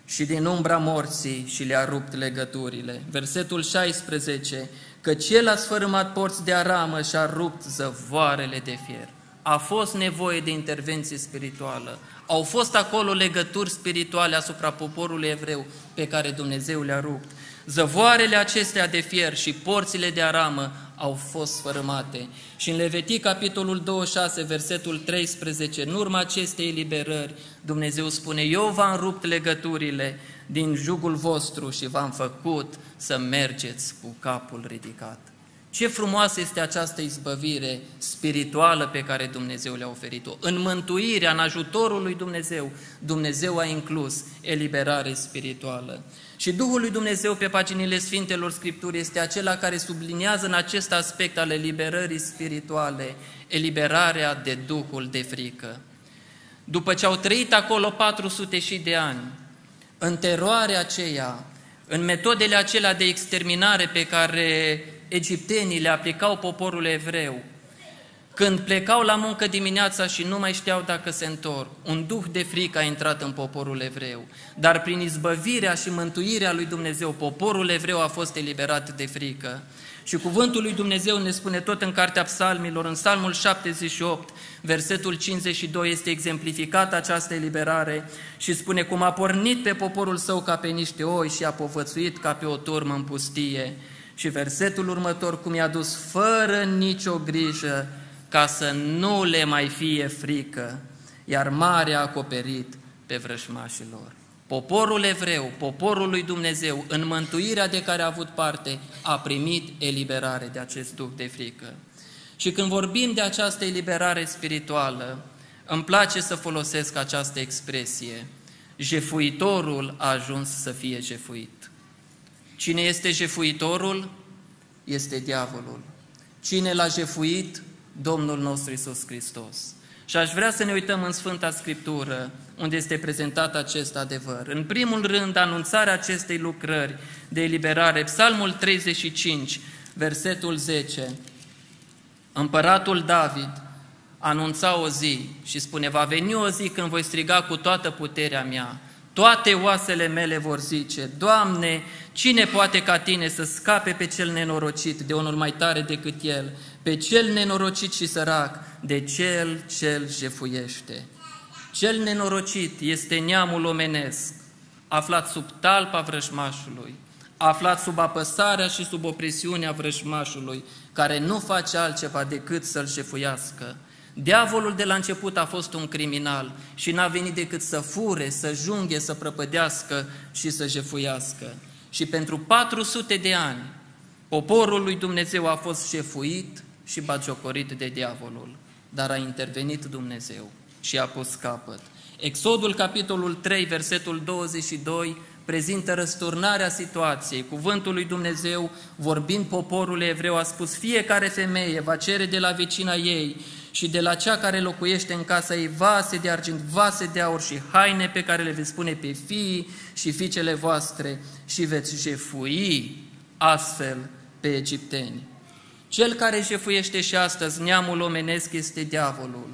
și din umbra morții și le-a rupt legăturile. Versetul 16, că cel a sfărâmat porți de aramă și a rupt zăvoarele de fier. A fost nevoie de intervenție spirituală. Au fost acolo legături spirituale asupra poporului evreu pe care Dumnezeu le-a rupt. Zăvoarele acestea de fier și porțile de aramă au fost sfărâmate. Și în Levitic, capitolul 26, versetul 13, în urma acestei eliberări, Dumnezeu spune, Eu v-am rupt legăturile din jugul vostru și v-am făcut să mergeți cu capul ridicat. Ce frumoasă este această izbăvire spirituală pe care Dumnezeu le-a oferit-o. În mântuirea, în ajutorul lui Dumnezeu, Dumnezeu a inclus eliberare spirituală. Și Duhul lui Dumnezeu pe paginile Sfintelor Scripturi este acela care subliniază în acest aspect al eliberării spirituale, eliberarea de Duhul de frică. După ce au trăit acolo 400 și de ani, în teroarea aceea, în metodele acelea de exterminare pe care egiptenii le aplicau poporul evreu, când plecau la muncă dimineața și nu mai știau dacă se întorc, un duh de frică a intrat în poporul evreu. Dar prin izbăvirea și mântuirea lui Dumnezeu, poporul evreu a fost eliberat de frică. Și cuvântul lui Dumnezeu ne spune tot în Cartea Psalmilor, în Psalmul 78, versetul 52, este exemplificată această eliberare și spune cum a pornit pe poporul său ca pe niște oi și a povățuit ca pe o turmă în pustie. Și versetul următor, cum i-a dus fără nicio grijă ca să nu le mai fie frică, iar marea a acoperit pe vrășmașilor. Poporul evreu, poporul lui Dumnezeu, în mântuirea de care a avut parte, a primit eliberare de acest duh de frică. Și când vorbim de această eliberare spirituală, îmi place să folosesc această expresie. Jefuitorul a ajuns să fie jefuit. Cine este jefuitorul? este diavolul. Cine l-a jefuit? Domnul nostru Isus Hristos. Și aș vrea să ne uităm în Sfânta Scriptură, unde este prezentat acest adevăr. În primul rând, anunțarea acestei lucrări de eliberare, Psalmul 35, versetul 10. Împăratul David anunța o zi și spune, va veni o zi când voi striga cu toată puterea mea, toate oasele mele vor zice, Doamne, cine poate ca Tine să scape pe cel nenorocit de unul mai tare decât El, pe cel nenorocit și sărac, de cel cel jefuiește. Cel nenorocit este neamul omenesc, aflat sub talpa vrăjmașului, aflat sub apăsarea și sub opresiunea vrăjmașului, care nu face altceva decât să-l jefuiască. Diavolul de la început a fost un criminal și n-a venit decât să fure, să junghe, să prăpădească și să jefuiască. Și pentru 400 de ani, poporul lui Dumnezeu a fost șefuit și bagiocorit de diavolul, dar a intervenit Dumnezeu și a pus capăt. Exodul, capitolul 3, versetul 22, prezintă răsturnarea situației. Cuvântul lui Dumnezeu, vorbind poporul evreu, a spus, fiecare femeie va cere de la vecina ei și de la cea care locuiește în casa ei vase de argint, vase de aur și haine pe care le veți pune pe fiii și fiicele voastre și veți jefui astfel pe egipteni. Cel care jefuiește și astăzi neamul omenesc este diavolul.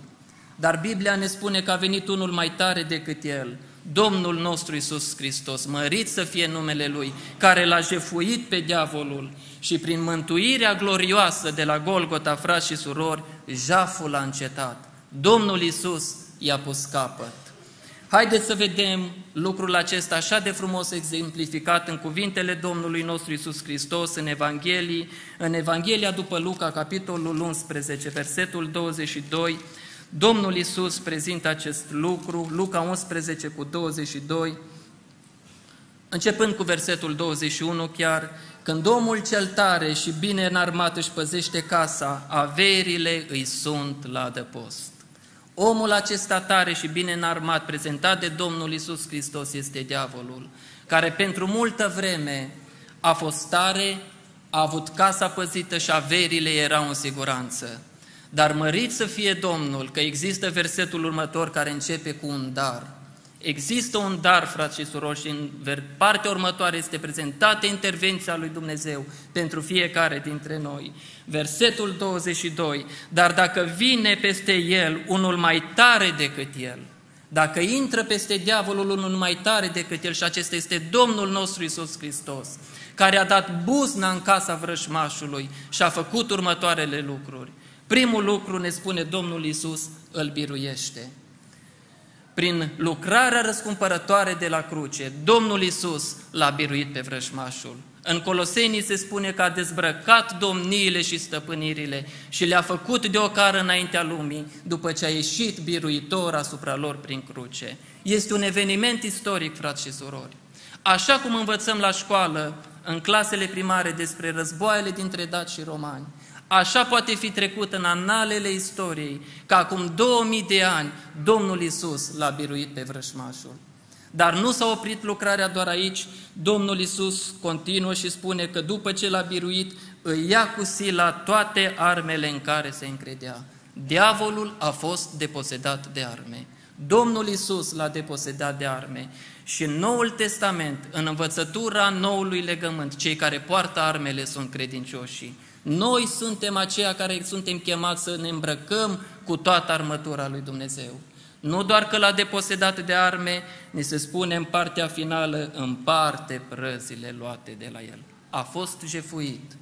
Dar Biblia ne spune că a venit unul mai tare decât el, Domnul nostru Isus Hristos, mărit să fie numele Lui, care l-a jefuit pe diavolul și prin mântuirea glorioasă de la Golgota, frați și surori, jaful a încetat. Domnul Isus i-a pus capăt. Haideți să vedem lucrul acesta așa de frumos exemplificat în cuvintele Domnului nostru Isus Hristos în Evanghelii, în Evanghelia după Luca, capitolul 11, versetul 22, Domnul Isus prezintă acest lucru, Luca 11 cu 22, începând cu versetul 21 chiar, când omul cel tare și bine înarmat își păzește casa, averile îi sunt la adăpost. Omul acesta tare și bine înarmat, prezentat de Domnul Isus Hristos, este diavolul, care pentru multă vreme a fost tare, a avut casa păzită și averile erau în siguranță. Dar mărit să fie Domnul că există versetul următor care începe cu un dar. Există un dar, frați și surori, și în partea următoare este prezentată intervenția lui Dumnezeu pentru fiecare dintre noi. Versetul 22, dar dacă vine peste el unul mai tare decât el, dacă intră peste diavolul unul mai tare decât el, și acesta este Domnul nostru Isus Hristos, care a dat buzna în casa vrășmașului și a făcut următoarele lucruri. Primul lucru, ne spune Domnul Isus, îl biruiește. Prin lucrarea răscumpărătoare de la cruce, Domnul Isus l-a biruit pe vrăjmașul. În Colosenii se spune că a dezbrăcat domniile și stăpânirile și le-a făcut de ocară înaintea lumii, după ce a ieșit biruitor asupra lor prin cruce. Este un eveniment istoric, frați și surori. Așa cum învățăm la școală, în clasele primare, despre războaiele dintre daci și romani, Așa poate fi trecut în analele istoriei că acum 2000 de ani Domnul Isus l-a biruit pe vrășmașul. Dar nu s-a oprit lucrarea doar aici, Domnul Isus continuă și spune că după ce l-a biruit, îi ia cu sila toate armele în care se încredea. Diavolul a fost deposedat de arme. Domnul Isus l-a deposedat de arme. Și în Noul Testament, în învățătura noului legământ, cei care poartă armele sunt credincioșii. Noi suntem aceia care suntem chemați să ne îmbrăcăm cu toată armătura lui Dumnezeu. Nu doar că l-a deposedat de arme, ni se spune în partea finală, în parte prăzile luate de la el. A fost jefuit.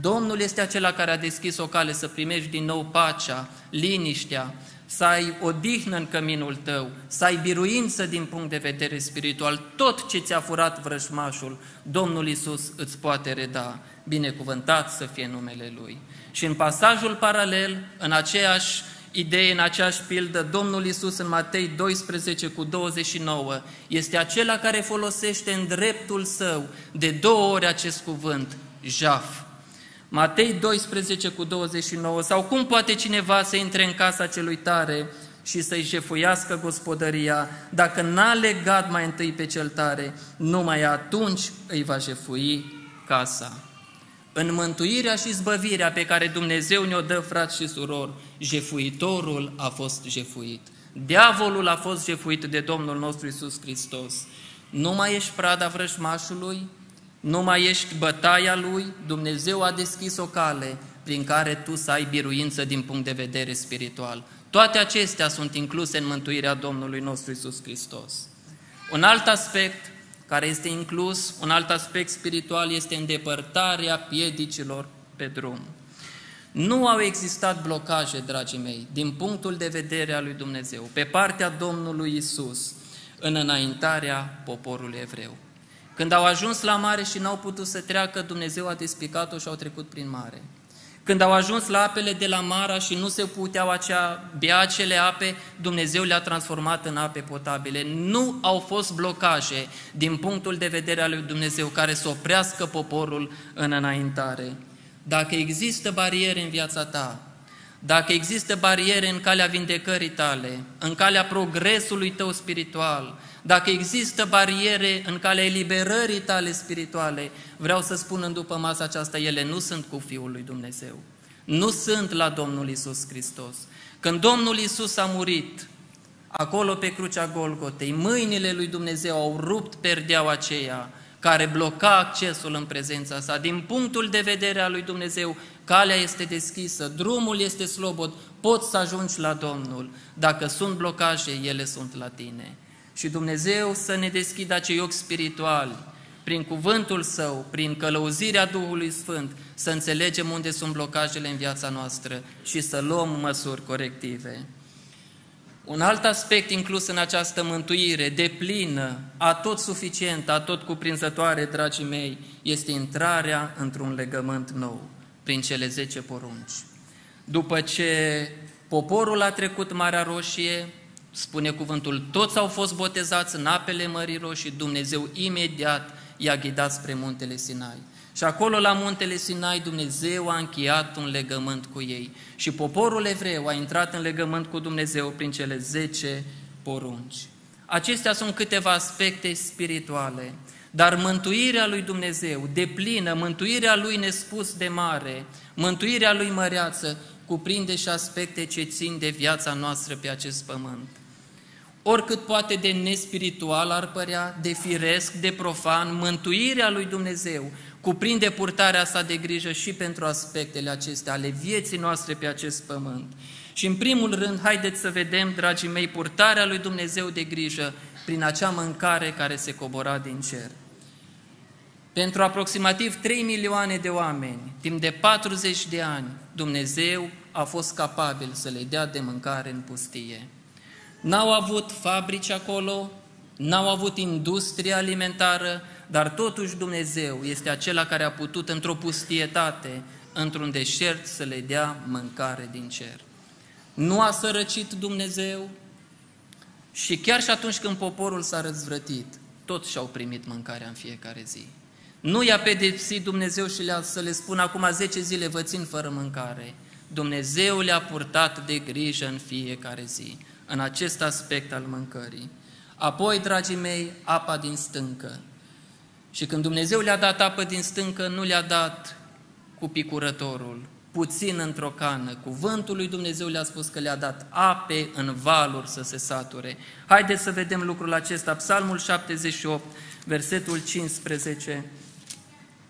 Domnul este acela care a deschis o cale să primești din nou pacea, liniștea, să ai odihnă în căminul tău, să ai biruință din punct de vedere spiritual, tot ce ți-a furat vrăjmașul, Domnul Isus îți poate reda binecuvântat să fie numele Lui. Și în pasajul paralel, în aceeași idee, în aceeași pildă, Domnul Isus în Matei 12 cu 29 este acela care folosește în dreptul său de două ori acest cuvânt, jaf. Matei 12 cu 29, sau cum poate cineva să intre în casa celui tare și să-i jefuiască gospodăria, dacă n-a legat mai întâi pe cel tare, numai atunci îi va jefui casa. în mântuirea și zbăvirea pe care Dumnezeu ne-o dă, frați și surori, jefuitorul a fost jefuit. Diavolul a fost jefuit de Domnul nostru Isus Hristos. Nu mai ești prada vrăjmașului, nu mai ești bătaia lui, Dumnezeu a deschis o cale prin care tu să ai biruință din punct de vedere spiritual. Toate acestea sunt incluse în mântuirea Domnului nostru Isus Hristos. Un alt aspect care este inclus, un alt aspect spiritual este îndepărtarea piedicilor pe drum. Nu au existat blocaje, dragii mei, din punctul de vedere al lui Dumnezeu, pe partea Domnului Isus, în înaintarea poporului evreu. Când au ajuns la mare și n-au putut să treacă, Dumnezeu a despicat-o și au trecut prin mare. Când au ajuns la apele de la Mara și nu se puteau acea, bea acele ape, Dumnezeu le-a transformat în ape potabile. Nu au fost blocaje din punctul de vedere al lui Dumnezeu care să oprească poporul în înaintare. Dacă există bariere în viața ta, dacă există bariere în calea vindecării tale, în calea progresului tău spiritual, dacă există bariere în calea eliberării tale spirituale, vreau să spun în după masa aceasta, ele nu sunt cu Fiul lui Dumnezeu. Nu sunt la Domnul Isus Hristos. Când Domnul Isus a murit, acolo pe crucea Golgotei, mâinile lui Dumnezeu au rupt perdeaua aceea care bloca accesul în prezența sa. Din punctul de vedere al lui Dumnezeu, calea este deschisă, drumul este slobod, poți să ajungi la Domnul. Dacă sunt blocaje, ele sunt la tine și Dumnezeu să ne deschidă acei ochi spirituali, prin cuvântul Său, prin călăuzirea Duhului Sfânt, să înțelegem unde sunt blocajele în viața noastră și să luăm măsuri corective. Un alt aspect inclus în această mântuire, de plină, a tot suficientă, a tot cuprinzătoare, dragii mei, este intrarea într-un legământ nou, prin cele zece porunci. După ce poporul a trecut Marea Roșie, spune cuvântul, toți au fost botezați în apele Mării Roșii, Dumnezeu imediat i-a ghidat spre muntele Sinai. Și acolo la muntele Sinai Dumnezeu a încheiat un legământ cu ei. Și poporul evreu a intrat în legământ cu Dumnezeu prin cele zece porunci. Acestea sunt câteva aspecte spirituale, dar mântuirea lui Dumnezeu, de plină, mântuirea lui nespus de mare, mântuirea lui măreață, cuprinde și aspecte ce țin de viața noastră pe acest pământ oricât poate de nespiritual ar părea, de firesc, de profan, mântuirea lui Dumnezeu cuprinde purtarea sa de grijă și pentru aspectele acestea ale vieții noastre pe acest pământ. Și în primul rând, haideți să vedem, dragii mei, purtarea lui Dumnezeu de grijă prin acea mâncare care se cobora din cer. Pentru aproximativ 3 milioane de oameni, timp de 40 de ani, Dumnezeu a fost capabil să le dea de mâncare în pustie. N-au avut fabrici acolo, n-au avut industrie alimentară, dar totuși Dumnezeu este acela care a putut într-o pustietate, într-un deșert să le dea mâncare din cer. Nu a sărăcit Dumnezeu și chiar și atunci când poporul s-a răzvrătit, toți și-au primit mâncarea în fiecare zi. Nu i-a pedepsit Dumnezeu și le-a să le spun acum 10 zile vă țin fără mâncare. Dumnezeu le-a purtat de grijă în fiecare zi în acest aspect al mâncării. Apoi, dragii mei, apa din stâncă. Și când Dumnezeu le-a dat apă din stâncă, nu le-a dat cu picurătorul, puțin într-o cană. Cuvântul lui Dumnezeu le-a spus că le-a dat ape în valuri să se sature. Haideți să vedem lucrul acesta. Psalmul 78, versetul 15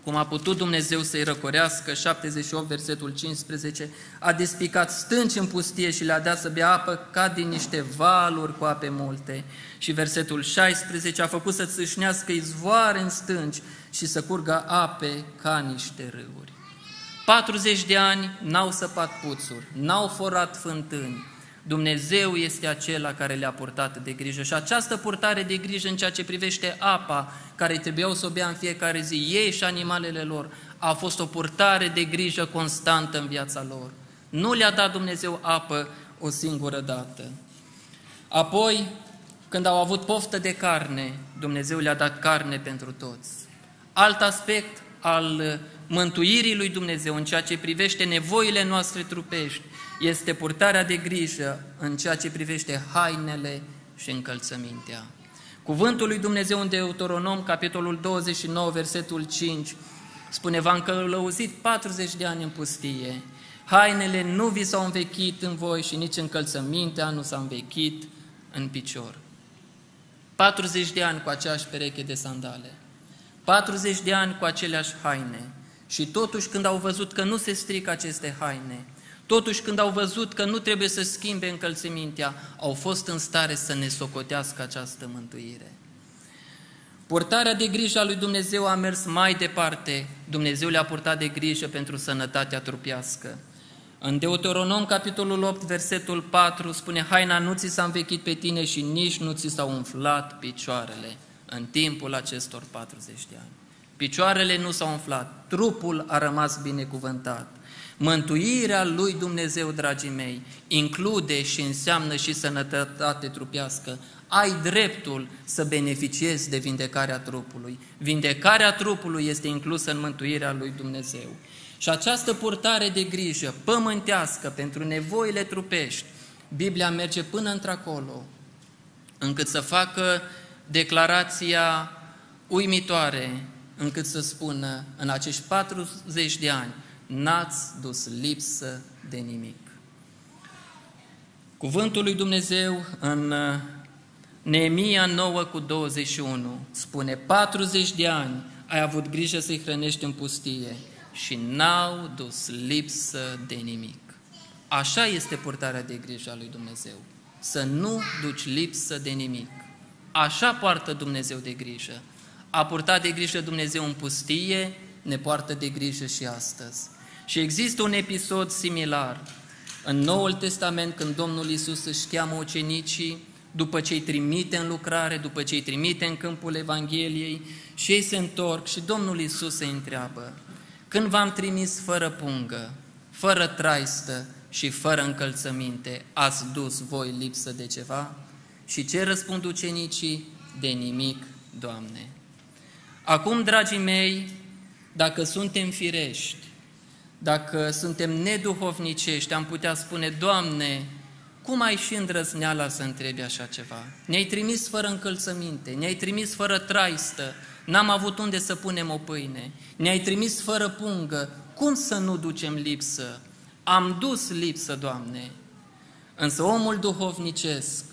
cum a putut Dumnezeu să-i răcorească, 78, versetul 15, a despicat stânci în pustie și le-a dat să bea apă ca din niște valuri cu ape multe. Și versetul 16 a făcut să țâșnească izvoare în stânci și să curgă ape ca niște râuri. 40 de ani n-au săpat puțuri, n-au forat fântâni, Dumnezeu este acela care le-a purtat de grijă și această purtare de grijă în ceea ce privește apa care trebuiau să o bea în fiecare zi, ei și animalele lor, a fost o purtare de grijă constantă în viața lor. Nu le-a dat Dumnezeu apă o singură dată. Apoi, când au avut poftă de carne, Dumnezeu le-a dat carne pentru toți. Alt aspect al mântuirii lui Dumnezeu în ceea ce privește nevoile noastre trupești este purtarea de grijă în ceea ce privește hainele și încălțămintea. Cuvântul lui Dumnezeu în Deuteronom, capitolul 29, versetul 5, Spune, v-am călăuzit 40 de ani în pustie. Hainele nu vi s-au învechit în voi și nici încălțămintea nu s-a învechit în picior. 40 de ani cu aceeași pereche de sandale. 40 de ani cu aceleași haine. Și totuși când au văzut că nu se strică aceste haine, totuși când au văzut că nu trebuie să schimbe încălțămintea, au fost în stare să ne socotească această mântuire. Purtarea de grijă a lui Dumnezeu a mers mai departe. Dumnezeu le-a purtat de grijă pentru sănătatea trupească. În Deuteronom, capitolul 8, versetul 4, spune Haina nu ți s-a învechit pe tine și nici nu ți s-au umflat picioarele în timpul acestor 40 de ani. Picioarele nu s-au umflat, trupul a rămas binecuvântat. Mântuirea lui Dumnezeu, dragii mei, include și înseamnă și sănătate trupească. Ai dreptul să beneficiezi de vindecarea trupului. Vindecarea trupului este inclusă în mântuirea lui Dumnezeu. Și această purtare de grijă pământească pentru nevoile trupești, Biblia merge până într-acolo, încât să facă declarația uimitoare, încât să spună, în acești 40 de ani, n-ați dus lipsă de nimic. Cuvântul lui Dumnezeu în uh, Neemia 9 cu 21 spune, 40 de ani ai avut grijă să-i hrănești în pustie și n-au dus lipsă de nimic. Așa este purtarea de grijă a lui Dumnezeu. Să nu duci lipsă de nimic. Așa poartă Dumnezeu de grijă. A purtat de grijă Dumnezeu în pustie, ne poartă de grijă și astăzi. Și există un episod similar în Noul Testament când Domnul Isus își cheamă ucenicii după ce îi trimite în lucrare, după ce îi trimite în câmpul Evangheliei și ei se întorc și Domnul Isus se întreabă, când v-am trimis fără pungă, fără traistă și fără încălțăminte, ați dus voi lipsă de ceva? Și ce răspund ucenicii? De nimic, Doamne. Acum, dragii mei, dacă suntem firești, dacă suntem neduhovnicești, am putea spune, Doamne, cum ai și îndrăzneala să întrebi așa ceva? Ne-ai trimis fără încălțăminte, ne-ai trimis fără traistă, n-am avut unde să punem o pâine, ne-ai trimis fără pungă, cum să nu ducem lipsă? Am dus lipsă, Doamne. Însă omul duhovnicesc,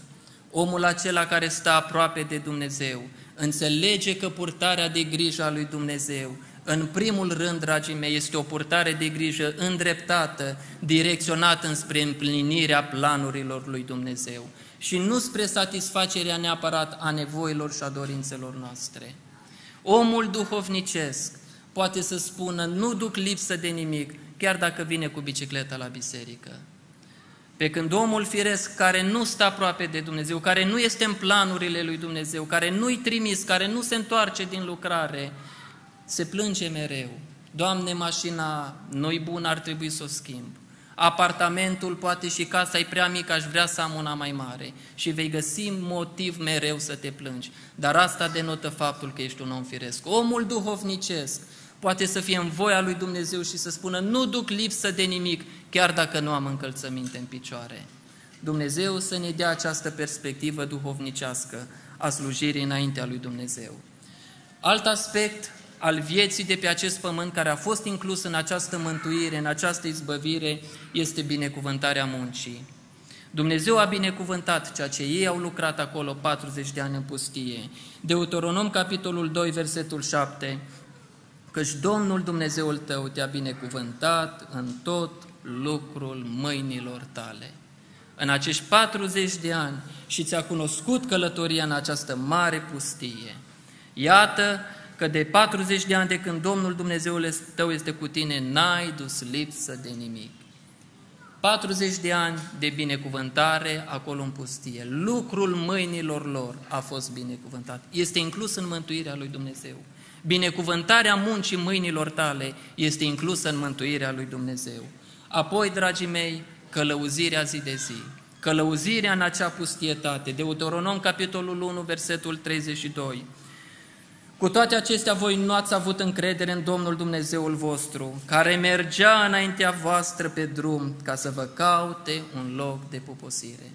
omul acela care stă aproape de Dumnezeu, înțelege că purtarea de grijă a lui Dumnezeu, în primul rând, dragii mei, este o purtare de grijă îndreptată, direcționată înspre împlinirea planurilor lui Dumnezeu și nu spre satisfacerea neapărat a nevoilor și a dorințelor noastre. Omul duhovnicesc poate să spună, nu duc lipsă de nimic, chiar dacă vine cu bicicleta la biserică. Pe când omul firesc care nu stă aproape de Dumnezeu, care nu este în planurile lui Dumnezeu, care nu-i trimis, care nu se întoarce din lucrare, se plânge mereu. Doamne, mașina nu-i bună, ar trebui să o schimb. Apartamentul, poate și casa e prea mică, aș vrea să am una mai mare. Și vei găsi motiv mereu să te plângi. Dar asta denotă faptul că ești un om firesc. Omul duhovnicesc poate să fie în voia lui Dumnezeu și să spună nu duc lipsă de nimic, chiar dacă nu am încălțăminte în picioare. Dumnezeu să ne dea această perspectivă duhovnicească a slujirii înaintea lui Dumnezeu. Alt aspect al vieții de pe acest pământ care a fost inclus în această mântuire, în această izbăvire, este binecuvântarea muncii. Dumnezeu a binecuvântat ceea ce ei au lucrat acolo 40 de ani în pustie. Deuteronom, capitolul 2, versetul 7, căci Domnul Dumnezeul tău te-a binecuvântat în tot lucrul mâinilor tale. În acești 40 de ani și ți-a cunoscut călătoria în această mare pustie. Iată că de 40 de ani de când Domnul Dumnezeul tău este cu tine, n-ai dus lipsă de nimic. 40 de ani de binecuvântare acolo în pustie. Lucrul mâinilor lor a fost binecuvântat. Este inclus în mântuirea lui Dumnezeu. Binecuvântarea muncii mâinilor tale este inclusă în mântuirea lui Dumnezeu. Apoi, dragii mei, călăuzirea zi de zi. Călăuzirea în acea pustietate. Deuteronom, capitolul 1, versetul 32. Cu toate acestea, voi nu ați avut încredere în Domnul Dumnezeul vostru, care mergea înaintea voastră pe drum ca să vă caute un loc de poposire.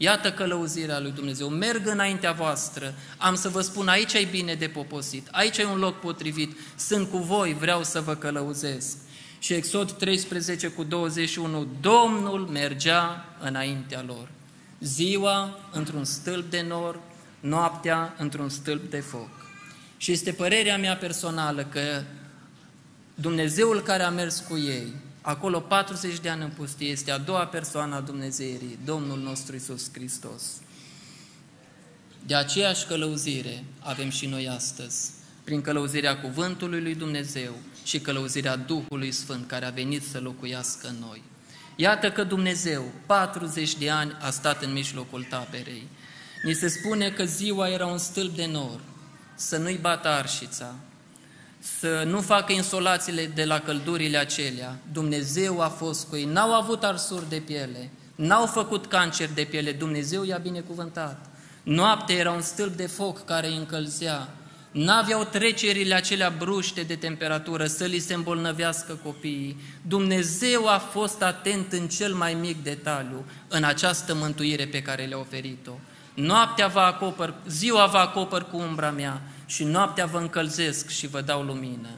Iată călăuzirea lui Dumnezeu. Merg înaintea voastră. Am să vă spun, aici e bine de poposit. Aici e un loc potrivit. Sunt cu voi, vreau să vă călăuzesc. Și Exod 13 cu 21, Domnul mergea înaintea lor. Ziua într-un stâlp de nor, noaptea într-un stâlp de foc. Și este părerea mea personală că Dumnezeul care a mers cu ei, acolo 40 de ani în pustie, este a doua persoană a Dumnezeirii, Domnul nostru Isus Hristos. De aceeași călăuzire avem și noi astăzi, prin călăuzirea cuvântului lui Dumnezeu și călăuzirea Duhului Sfânt care a venit să locuiască în noi. Iată că Dumnezeu, 40 de ani, a stat în mijlocul taberei. Ni se spune că ziua era un stâlp de nor, să nu-i bată arșița, să nu facă insolațiile de la căldurile acelea. Dumnezeu a fost cu ei, n-au avut arsuri de piele, n-au făcut cancer de piele, Dumnezeu i-a binecuvântat. Noaptea era un stâlp de foc care îi încălzea, N-aveau trecerile acelea bruște de temperatură să li se îmbolnăvească copiii. Dumnezeu a fost atent în cel mai mic detaliu în această mântuire pe care le-a oferit-o. Noaptea vă acopăr, ziua vă acopăr cu umbra mea și noaptea vă încălzesc și vă dau lumină.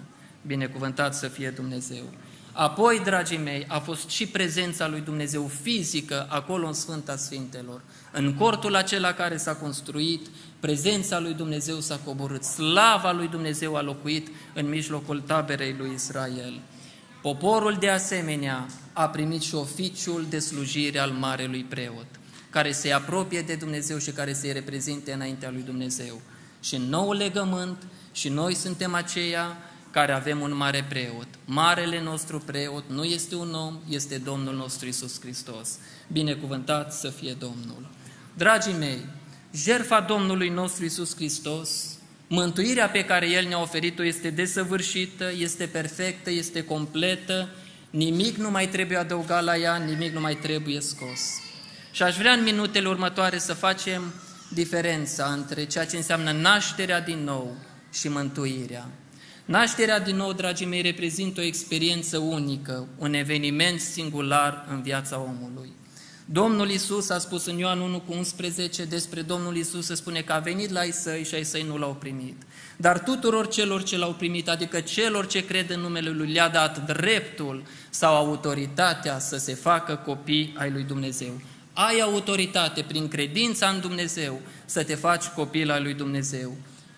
Binecuvântat să fie Dumnezeu. Apoi, dragii mei, a fost și prezența lui Dumnezeu fizică acolo în Sfânta Sfintelor. În cortul acela care s-a construit, prezența lui Dumnezeu s-a coborât, slava lui Dumnezeu a locuit în mijlocul taberei lui Israel. Poporul de asemenea a primit și oficiul de slujire al Marelui Preot, care se apropie de Dumnezeu și care se reprezinte înaintea lui Dumnezeu. Și în nou legământ, și noi suntem aceia care avem un mare preot. Marele nostru preot nu este un om, este Domnul nostru Isus Hristos. Binecuvântat să fie Domnul. Dragii mei, jertfa Domnului nostru Isus Hristos, mântuirea pe care El ne-a oferit-o este desăvârșită, este perfectă, este completă, nimic nu mai trebuie adăugat la ea, nimic nu mai trebuie scos. Și aș vrea în minutele următoare să facem diferența între ceea ce înseamnă nașterea din nou și mântuirea. Nașterea din nou, dragii mei, reprezintă o experiență unică, un eveniment singular în viața omului. Domnul Isus a spus în Ioan 1 cu 11 despre Domnul Isus se spune că a venit la ai săi și ai săi nu l-au primit. Dar tuturor celor ce l-au primit, adică celor ce cred în numele Lui, le-a dat dreptul sau autoritatea să se facă copii ai lui Dumnezeu. Ai autoritate prin credința în Dumnezeu să te faci copil al lui Dumnezeu.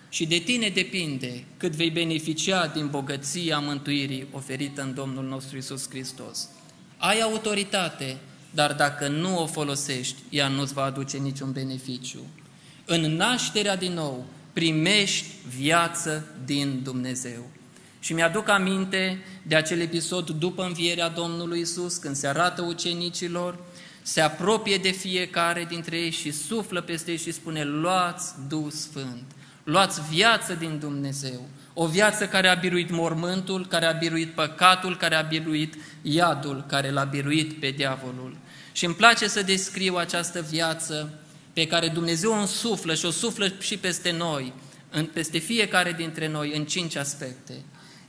Și de tine depinde cât vei beneficia din bogăția mântuirii oferită în Domnul nostru Isus Hristos. Ai autoritate, dar dacă nu o folosești, ea nu-ți va aduce niciun beneficiu. În nașterea din nou, primești viață din Dumnezeu. Și mi-aduc aminte de acel episod după învierea Domnului Isus, când se arată ucenicilor, se apropie de fiecare dintre ei și suflă peste ei și spune, luați Duh Sfânt, luați viață din Dumnezeu, o viață care a biruit mormântul, care a biruit păcatul, care a biruit iadul, care l-a biruit pe diavolul. Și îmi place să descriu această viață pe care Dumnezeu o însuflă și o suflă și peste noi, peste fiecare dintre noi, în cinci aspecte.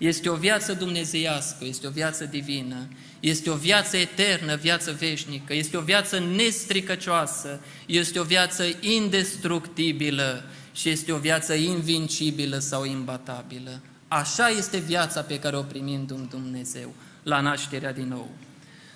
Este o viață dumnezeiască, este o viață divină, este o viață eternă, viață veșnică, este o viață nestricăcioasă, este o viață indestructibilă și este o viață invincibilă sau imbatabilă. Așa este viața pe care o primim din Dumnezeu la nașterea din nou.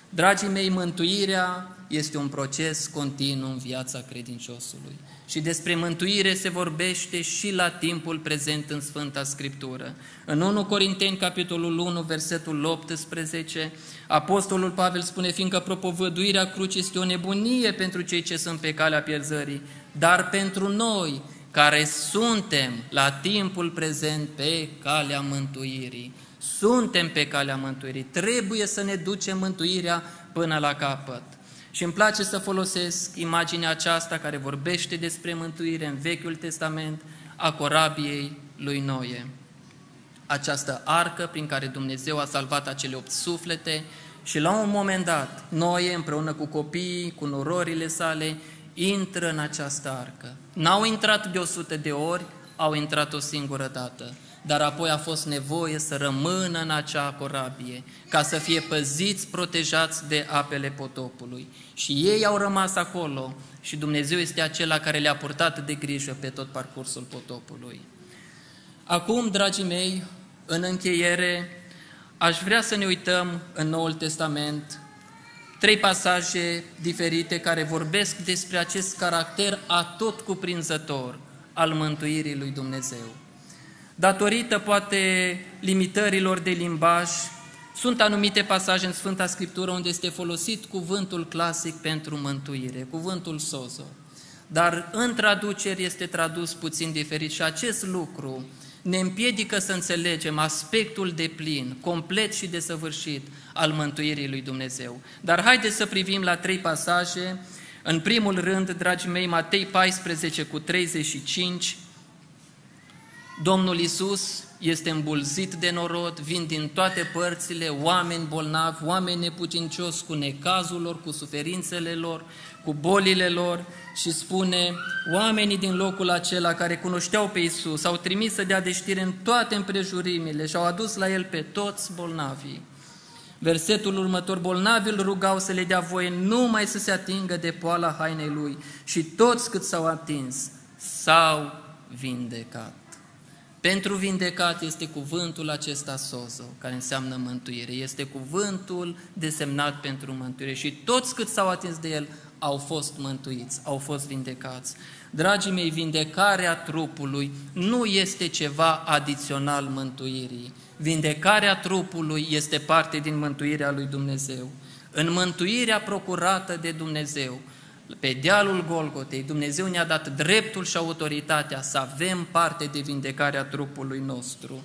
Dragii mei, mântuirea este un proces continuu în viața credinciosului. Și despre mântuire se vorbește și la timpul prezent în Sfânta Scriptură. În 1 Corinteni, capitolul 1, versetul 18, Apostolul Pavel spune, fiindcă propovăduirea crucii este o nebunie pentru cei ce sunt pe calea pierzării, dar pentru noi, care suntem la timpul prezent pe calea mântuirii. Suntem pe calea mântuirii. Trebuie să ne ducem mântuirea până la capăt. Și îmi place să folosesc imaginea aceasta care vorbește despre mântuire în Vechiul Testament a corabiei lui Noe. Această arcă prin care Dumnezeu a salvat acele opt suflete și la un moment dat, Noe împreună cu copiii, cu nororile sale, intră în această arcă. N-au intrat de o sută de ori, au intrat o singură dată. Dar apoi a fost nevoie să rămână în acea corabie, ca să fie păziți, protejați de apele potopului. Și ei au rămas acolo și Dumnezeu este acela care le-a purtat de grijă pe tot parcursul potopului. Acum, dragii mei, în încheiere, aș vrea să ne uităm în Noul Testament trei pasaje diferite care vorbesc despre acest caracter atot cuprinzător al mântuirii lui Dumnezeu. Datorită, poate, limitărilor de limbaj, sunt anumite pasaje în Sfânta Scriptură unde este folosit cuvântul clasic pentru mântuire, cuvântul sozo. Dar în traduceri este tradus puțin diferit și acest lucru ne împiedică să înțelegem aspectul de plin, complet și desăvârșit al mântuirii lui Dumnezeu. Dar haideți să privim la trei pasaje. În primul rând, dragii mei, Matei 14 cu 35, Domnul Isus este îmbulzit de norod, vin din toate părțile oameni bolnavi, oameni neputincioși cu necazul lor, cu suferințele lor, cu bolile lor și spune, oamenii din locul acela care cunoșteau pe Isus au trimis să dea de știre în toate împrejurimile și au adus la el pe toți bolnavii. Versetul următor, bolnavii îl rugau să le dea voie numai să se atingă de poala hainei lui și toți cât s-au atins s-au vindecat. Pentru vindecat este cuvântul acesta sozo, care înseamnă mântuire. Este cuvântul desemnat pentru mântuire și toți cât s-au atins de el au fost mântuiți, au fost vindecați. Dragii mei, vindecarea trupului nu este ceva adițional mântuirii. Vindecarea trupului este parte din mântuirea lui Dumnezeu. În mântuirea procurată de Dumnezeu, pe dealul Golgotei, Dumnezeu ne-a dat dreptul și autoritatea să avem parte de vindecarea trupului nostru.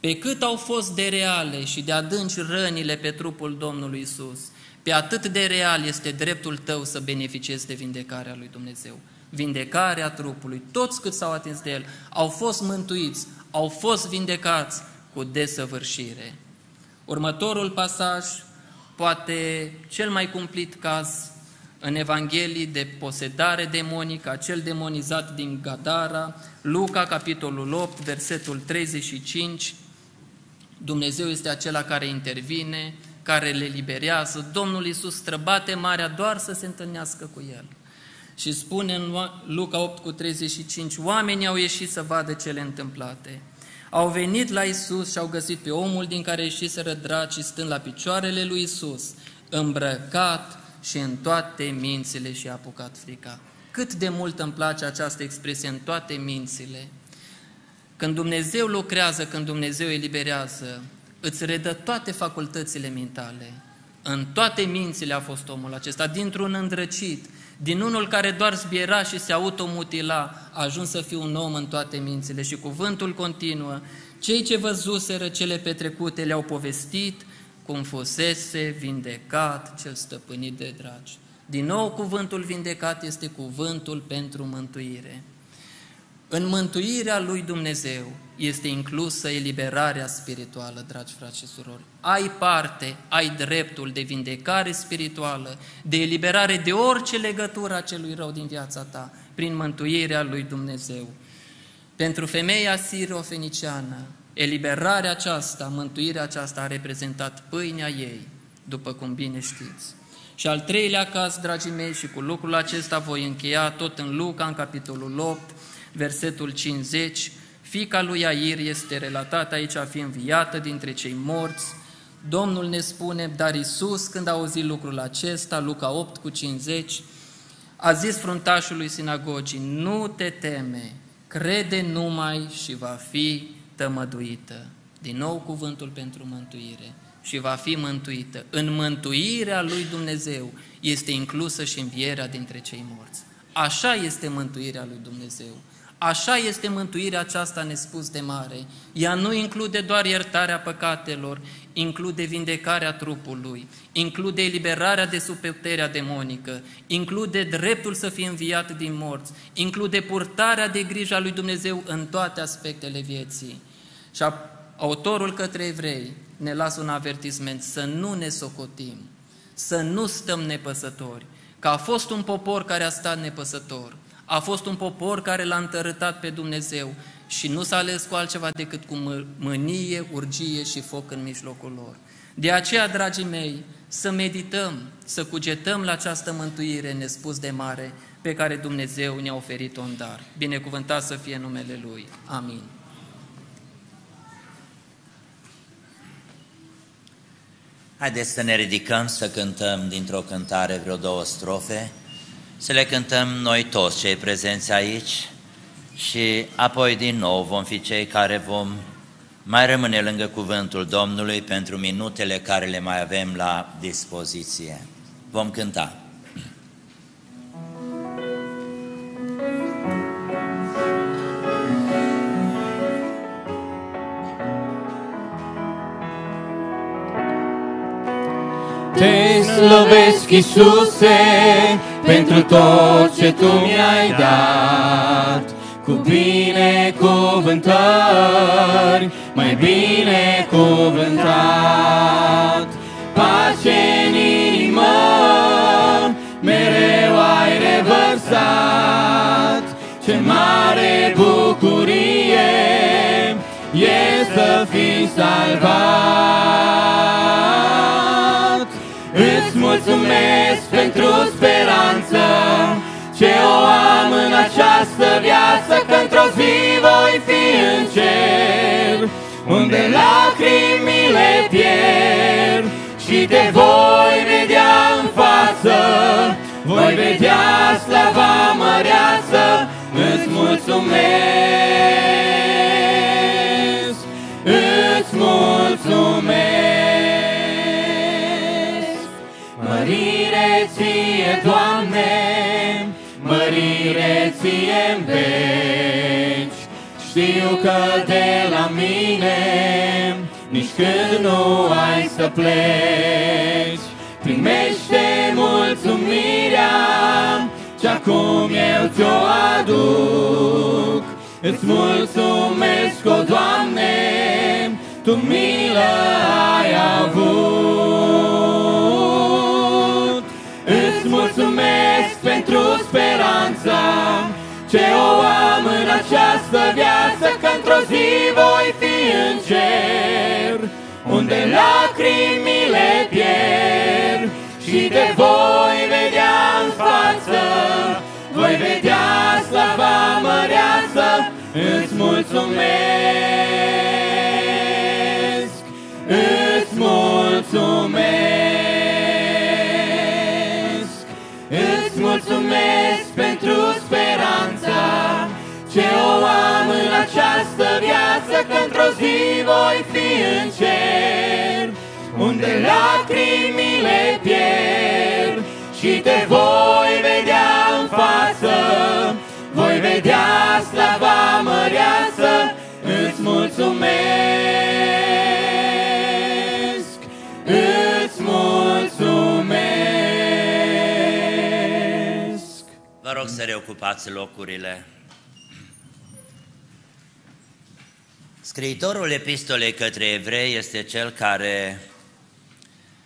Pe cât au fost de reale și de adânci rănile pe trupul Domnului Isus, pe atât de real este dreptul tău să beneficiezi de vindecarea lui Dumnezeu. Vindecarea trupului, toți cât s-au atins de el, au fost mântuiți, au fost vindecați cu desăvârșire. Următorul pasaj, poate cel mai cumplit caz în Evanghelii de posedare demonică, acel demonizat din Gadara, Luca, capitolul 8, versetul 35, Dumnezeu este acela care intervine, care le liberează. Domnul Iisus străbate marea doar să se întâlnească cu el. Și spune în Luca 8 cu 35, oamenii au ieșit să vadă cele întâmplate. Au venit la Isus și au găsit pe omul din care ieșiseră dracii stând la picioarele lui Isus, îmbrăcat și în toate mințile și a apucat frica. Cât de mult îmi place această expresie, în toate mințile. Când Dumnezeu lucrează, când Dumnezeu eliberează, îți redă toate facultățile mentale. În toate mințile a fost omul acesta, dintr-un îndrăcit, din unul care doar zbiera și se automutila, a ajuns să fie un om în toate mințile și cuvântul continuă. Cei ce văzuseră cele petrecute le-au povestit cum fusese vindecat cel stăpânit de dragi. Din nou, cuvântul vindecat este cuvântul pentru mântuire. În mântuirea lui Dumnezeu este inclusă eliberarea spirituală, dragi frați și surori. Ai parte, ai dreptul de vindecare spirituală, de eliberare de orice legătură a celui rău din viața ta, prin mântuirea lui Dumnezeu. Pentru femeia siro-feniciană, eliberarea aceasta, mântuirea aceasta a reprezentat pâinea ei, după cum bine știți. Și al treilea caz, dragii mei, și cu lucrul acesta voi încheia tot în Luca, în capitolul 8, versetul 50, fica lui Air este relatată aici a fi înviată dintre cei morți. Domnul ne spune, dar Isus, când a auzit lucrul acesta, Luca 8 cu 50, a zis fruntașului sinagogii, nu te teme, crede numai și va fi tămăduită. Din nou cuvântul pentru mântuire și va fi mântuită. În mântuirea lui Dumnezeu este inclusă și învierea dintre cei morți. Așa este mântuirea lui Dumnezeu. Așa este mântuirea aceasta nespus de mare. Ea nu include doar iertarea păcatelor, include vindecarea trupului, include eliberarea de sub puterea demonică, include dreptul să fie înviat din morți, include purtarea de grijă a lui Dumnezeu în toate aspectele vieții. Și autorul către evrei ne lasă un avertisment să nu ne socotim, să nu stăm nepăsători, că a fost un popor care a stat nepăsător, A fost un popor care l-a întărătat pe Dumnezeu și nu s-a ales cu altceva decât cu mă- mânie, urgie și foc în mijlocul lor. De aceea, dragii mei, să medităm, să cugetăm la această mântuire nespus de mare pe care Dumnezeu ne-a oferit-o în dar. Binecuvântat să fie numele Lui. Amin. Haideți să ne ridicăm să cântăm dintr-o cântare vreo două strofe, să le cântăm noi toți cei prezenți aici și apoi din nou vom fi cei care vom mai rămâne lângă cuvântul Domnului pentru minutele care le mai avem la dispoziție. Vom cânta. Slăvesc, Iisuse, pentru tot ce Tu mi-ai dat. Cu binecuvântări, mai binecuvântat. Pace în inimă, mereu ai revărsat. Ce mare bucurie e să fii salvat. Îți mulțumesc pentru speranță. Ce o am în această viață că într-o zi voi fi în cer. Unde lacrimile pierd Și te voi vedea în față Voi vedea slava măreață. Îți mulțumesc Îți mulțumesc Mărire ție, Doamne, mărire ție în veci. Știu că de la mine nici când nu ai să pleci. Primește mulțumirea ce acum eu ți-o aduc. Îți mulțumesc, o Doamne, Tu milă ai avut. Mulțumesc pentru speranța ce o am în această viață, că într-o zi voi fi în cer, unde lacrimile pierd și te voi vedea în față, voi vedea slava măreață, îți mulțumesc, îți mulțumesc, pentru speranța. Ce o am în această viață, că într-o zi voi fi în cer, unde lacrimile pierd și te voi vedea în față, voi vedea slava măreață, îți mulțumesc, să reocupați locurile. Scriitorul epistolei către evrei este cel care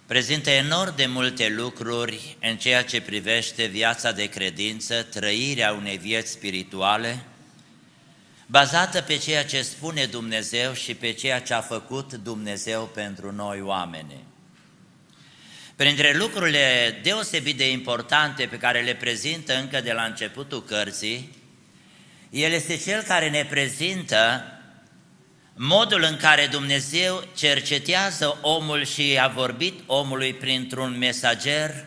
prezintă enorm de multe lucruri în ceea ce privește viața de credință, trăirea unei vieți spirituale, bazată pe ceea ce spune Dumnezeu și pe ceea ce a făcut Dumnezeu pentru noi oameni. Printre lucrurile deosebit de importante pe care le prezintă încă de la începutul cărții, el este cel care ne prezintă modul în care Dumnezeu cercetează omul și a vorbit omului printr-un mesager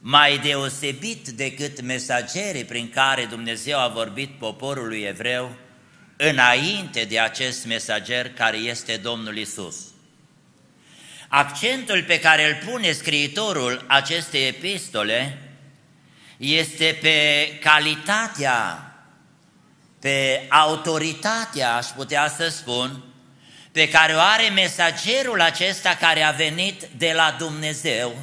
mai deosebit decât mesagerii prin care Dumnezeu a vorbit poporului evreu înainte de acest mesager care este Domnul Isus. Accentul pe care îl pune scriitorul acestei epistole este pe calitatea pe autoritatea, aș putea să spun, pe care o are mesagerul acesta care a venit de la Dumnezeu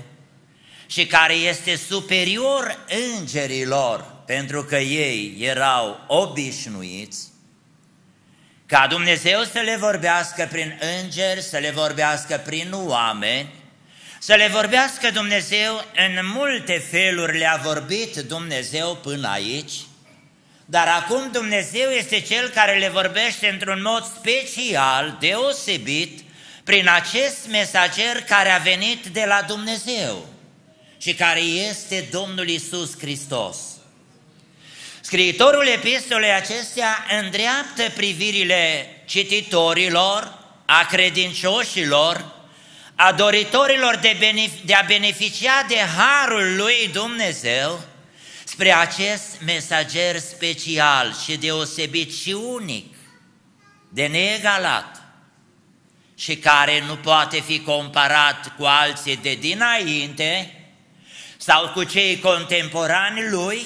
și care este superior îngerilor, pentru că ei erau obișnuiți ca Dumnezeu să le vorbească prin îngeri, să le vorbească prin oameni, să le vorbească Dumnezeu în multe feluri le-a vorbit Dumnezeu până aici, Dar acum Dumnezeu este Cel care le vorbește într-un mod special, deosebit, prin acest mesager care a venit de la Dumnezeu și care este Domnul Isus Hristos. Scriitorul epistolei acestea îndreaptă privirile cititorilor, a credincioșilor, a doritorilor de, benef- de a beneficia de harul lui Dumnezeu spre acest mesager special și deosebit și unic, de neegalat și care nu poate fi comparat cu alții de dinainte sau cu cei contemporani lui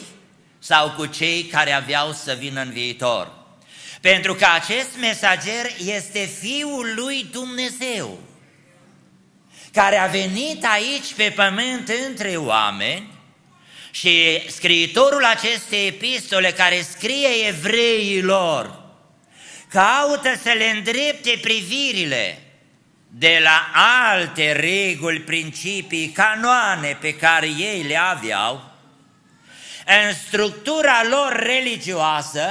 sau cu cei care aveau să vină în viitor. Pentru că acest mesager este Fiul lui Dumnezeu, care a venit aici pe pământ între oameni și scriitorul acestei epistole care scrie evreilor caută să le îndrepte privirile de la alte reguli, principii, canoane pe care ei le aveau, în structura lor religioasă,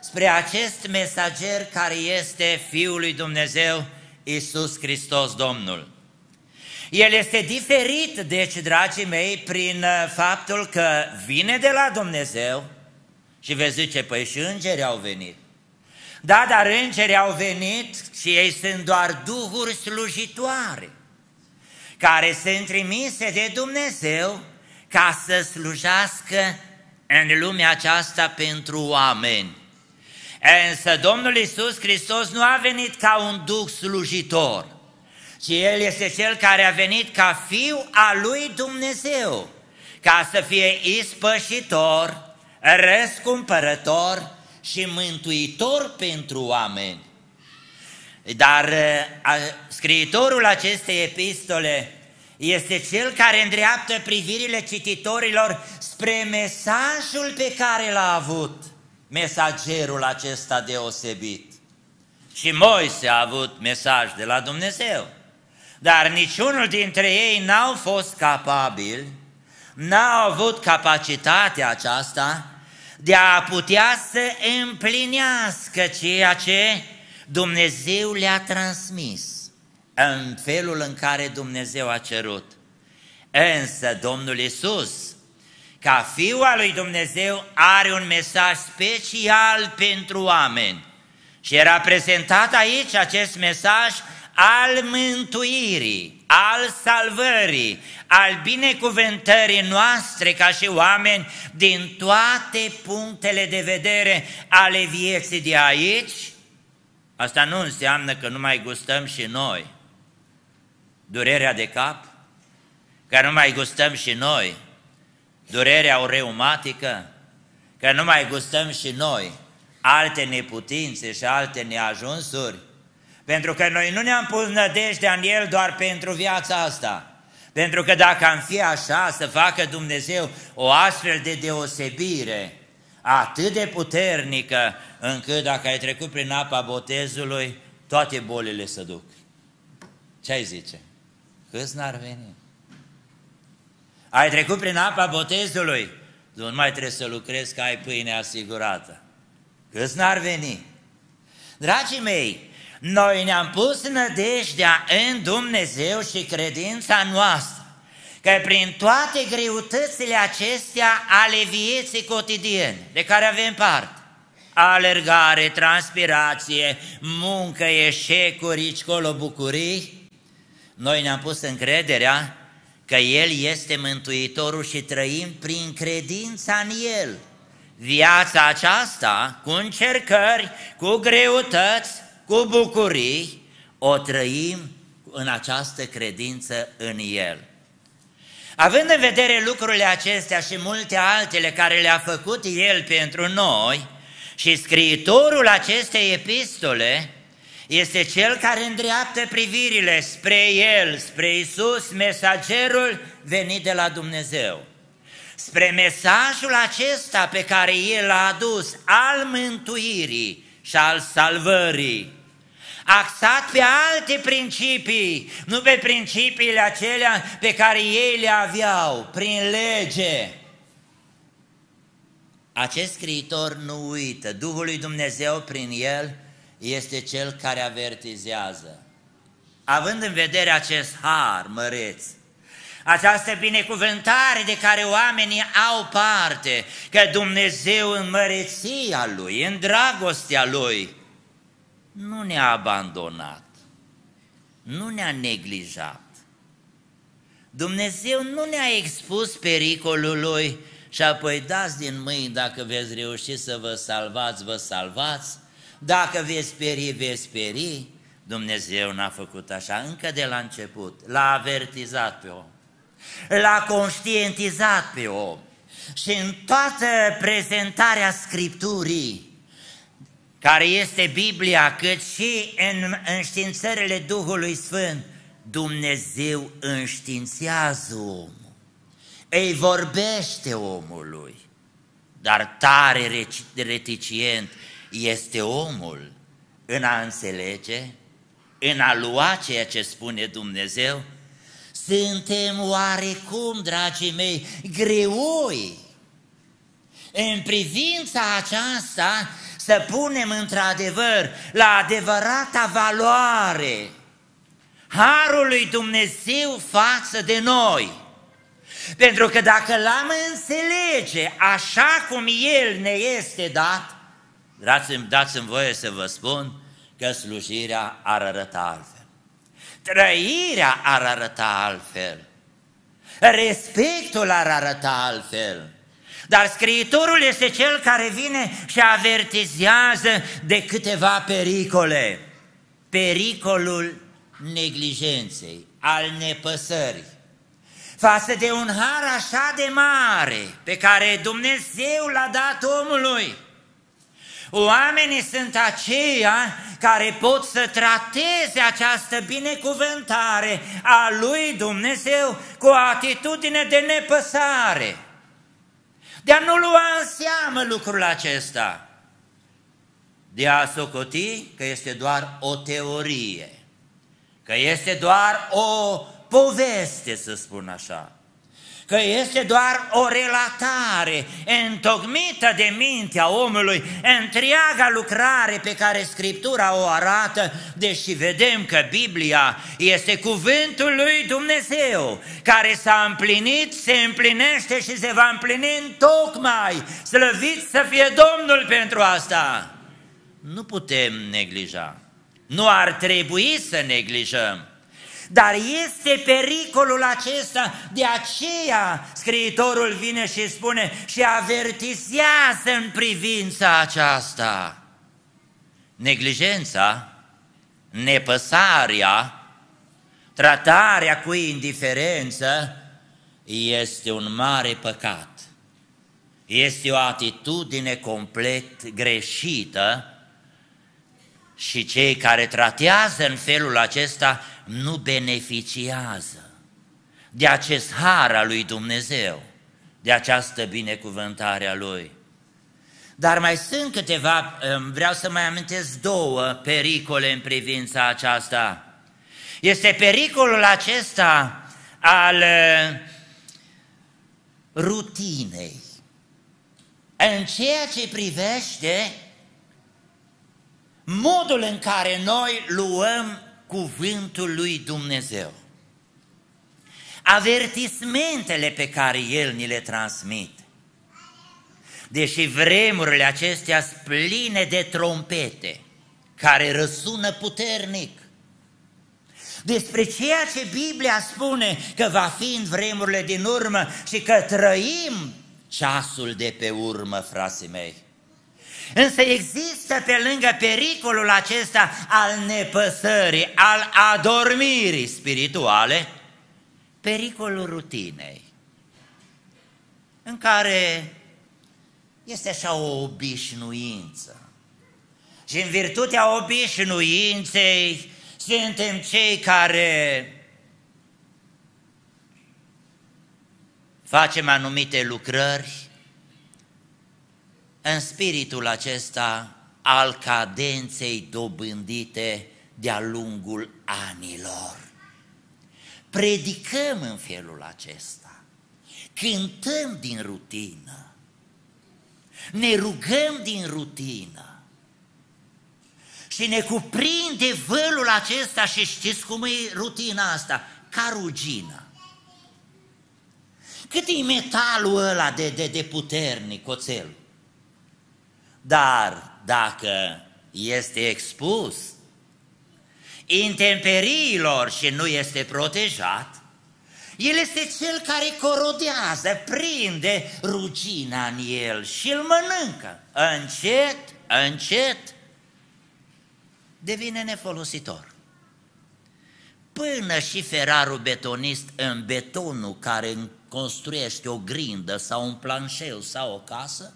spre acest mesager care este Fiul lui Dumnezeu, Isus Hristos Domnul. El este diferit, deci, dragii mei, prin uh, faptul că vine de la Dumnezeu și veți zice, păi și îngeri au venit. Da, dar îngerii au venit și ei sunt doar duhuri slujitoare, care sunt trimise de Dumnezeu ca să slujească în lumea aceasta pentru oameni. Însă Domnul Iisus Hristos nu a venit ca un duh slujitor, ci El este Cel care a venit ca Fiu al lui Dumnezeu, ca să fie ispășitor, răscumpărător și mântuitor pentru oameni. Dar a, scriitorul acestei epistole este cel care îndreaptă privirile cititorilor spre mesajul pe care l-a avut mesagerul acesta deosebit. Și Moise a avut mesaj de la Dumnezeu, dar niciunul dintre ei n-au fost capabili, n-au avut capacitatea aceasta de a putea să împlinească ceea ce Dumnezeu le-a transmis în felul în care Dumnezeu a cerut. Însă Domnul Isus, ca Fiul al lui Dumnezeu, are un mesaj special pentru oameni. Și era prezentat aici acest mesaj al mântuirii, al salvării, al binecuvântării noastre ca și oameni din toate punctele de vedere ale vieții de aici, asta nu înseamnă că nu mai gustăm și noi durerea de cap, că nu mai gustăm și noi durerea reumatică, că nu mai gustăm și noi alte neputințe și alte neajunsuri, pentru că noi nu ne-am pus nădejdea în El doar pentru viața asta. Pentru că dacă am fi așa, să facă Dumnezeu o astfel de deosebire atât de puternică, încât dacă ai trecut prin apa botezului, toate bolile se duc. Ce ai zice? Câți n-ar veni? Ai trecut prin apa botezului, nu mai trebuie să lucrezi că ai pâine asigurată. Câți n-ar veni? Dragii mei, noi ne-am pus nădejdea în Dumnezeu și credința noastră că prin toate greutățile acestea ale vieții cotidiene de care avem parte, alergare, transpirație, muncă, eșecuri, colo bucurii, noi ne-am pus încrederea că El este Mântuitorul și trăim prin credința în El. Viața aceasta, cu încercări, cu greutăți, cu bucurii, o trăim în această credință în El. Având în vedere lucrurile acestea și multe altele care le-a făcut El pentru noi și scriitorul acestei epistole este Cel care îndreaptă privirile spre El, spre Isus, mesagerul venit de la Dumnezeu. Spre mesajul acesta pe care El l-a adus al mântuirii și al salvării axat pe alte principii, nu pe principiile acelea pe care ei le aveau prin lege. acest scriitor nu uită, Duhul lui Dumnezeu prin el este cel care avertizează. Având în vedere acest har măreț, această binecuvântare de care oamenii au parte, că Dumnezeu în măreția Lui, în dragostea Lui, nu ne-a abandonat, nu ne-a neglijat. Dumnezeu nu ne-a expus pericolului și apoi dați din mâini dacă veți reuși să vă salvați, vă salvați, dacă veți peri, veți peri. Dumnezeu n-a făcut așa încă de la început, l-a avertizat pe om, l-a conștientizat pe om. Și în toată prezentarea Scripturii, care este Biblia, cât și în înștiințările Duhului Sfânt, Dumnezeu înștiințează omul, îi vorbește omului, dar tare reticent este omul în a înțelege, în a lua ceea ce spune Dumnezeu, suntem oarecum, dragii mei, greoi. În privința aceasta să punem într-adevăr la adevărata valoare Harul lui Dumnezeu față de noi. Pentru că dacă l-am înțelege așa cum El ne este dat, dați-mi, dați-mi voie să vă spun că slujirea ar arăta altfel. Trăirea ar arăta altfel. Respectul ar arăta altfel. Dar Scriitorul este cel care vine și avertizează de câteva pericole. Pericolul neglijenței, al nepăsării, față de un har așa de mare pe care Dumnezeu l-a dat omului. Oamenii sunt aceia care pot să trateze această binecuvântare a lui Dumnezeu cu o atitudine de nepăsare. De a nu lua în seamă lucrul acesta. De a socoti că este doar o teorie că este doar o poveste, să spun așa, că este doar o relatare întocmită de mintea omului, întreaga lucrare pe care Scriptura o arată, deși vedem că Biblia este cuvântul lui Dumnezeu, care s-a împlinit, se împlinește și se va împlini în tocmai. Slăvit să fie Domnul pentru asta! Nu putem neglija. Nu ar trebui să neglijăm. Dar este pericolul acesta, de aceea scriitorul vine și spune și avertizează în privința aceasta. Neglijența, nepăsarea, tratarea cu indiferență este un mare păcat. Este o atitudine complet greșită și cei care tratează în felul acesta nu beneficiază de acest har al lui Dumnezeu, de această binecuvântare a Lui. Dar mai sunt câteva, vreau să mai amintesc două pericole în privința aceasta. Este pericolul acesta al uh, rutinei. În ceea ce privește modul în care noi luăm cuvântul lui Dumnezeu. Avertismentele pe care El ni le transmite. Deși vremurile acestea sunt pline de trompete care răsună puternic, despre ceea ce Biblia spune că va fi în vremurile din urmă și că trăim ceasul de pe urmă, frații mei. Însă există pe lângă pericolul acesta al nepăsării, al adormirii spirituale, pericolul rutinei, în care este așa o obișnuință. Și în virtutea obișnuinței suntem cei care facem anumite lucrări în spiritul acesta al cadenței dobândite de-a lungul anilor. Predicăm în felul acesta, cântăm din rutină, ne rugăm din rutină și ne cuprinde vălul acesta și știți cum e rutina asta? Ca rugină. Cât e metalul ăla de, de, de puternic, oțel? Dar dacă este expus intemperiilor și nu este protejat, el este cel care corodează, prinde rugina în el și îl mănâncă. Încet, încet, devine nefolositor. Până și ferarul betonist în betonul care construiește o grindă sau un planșeu sau o casă,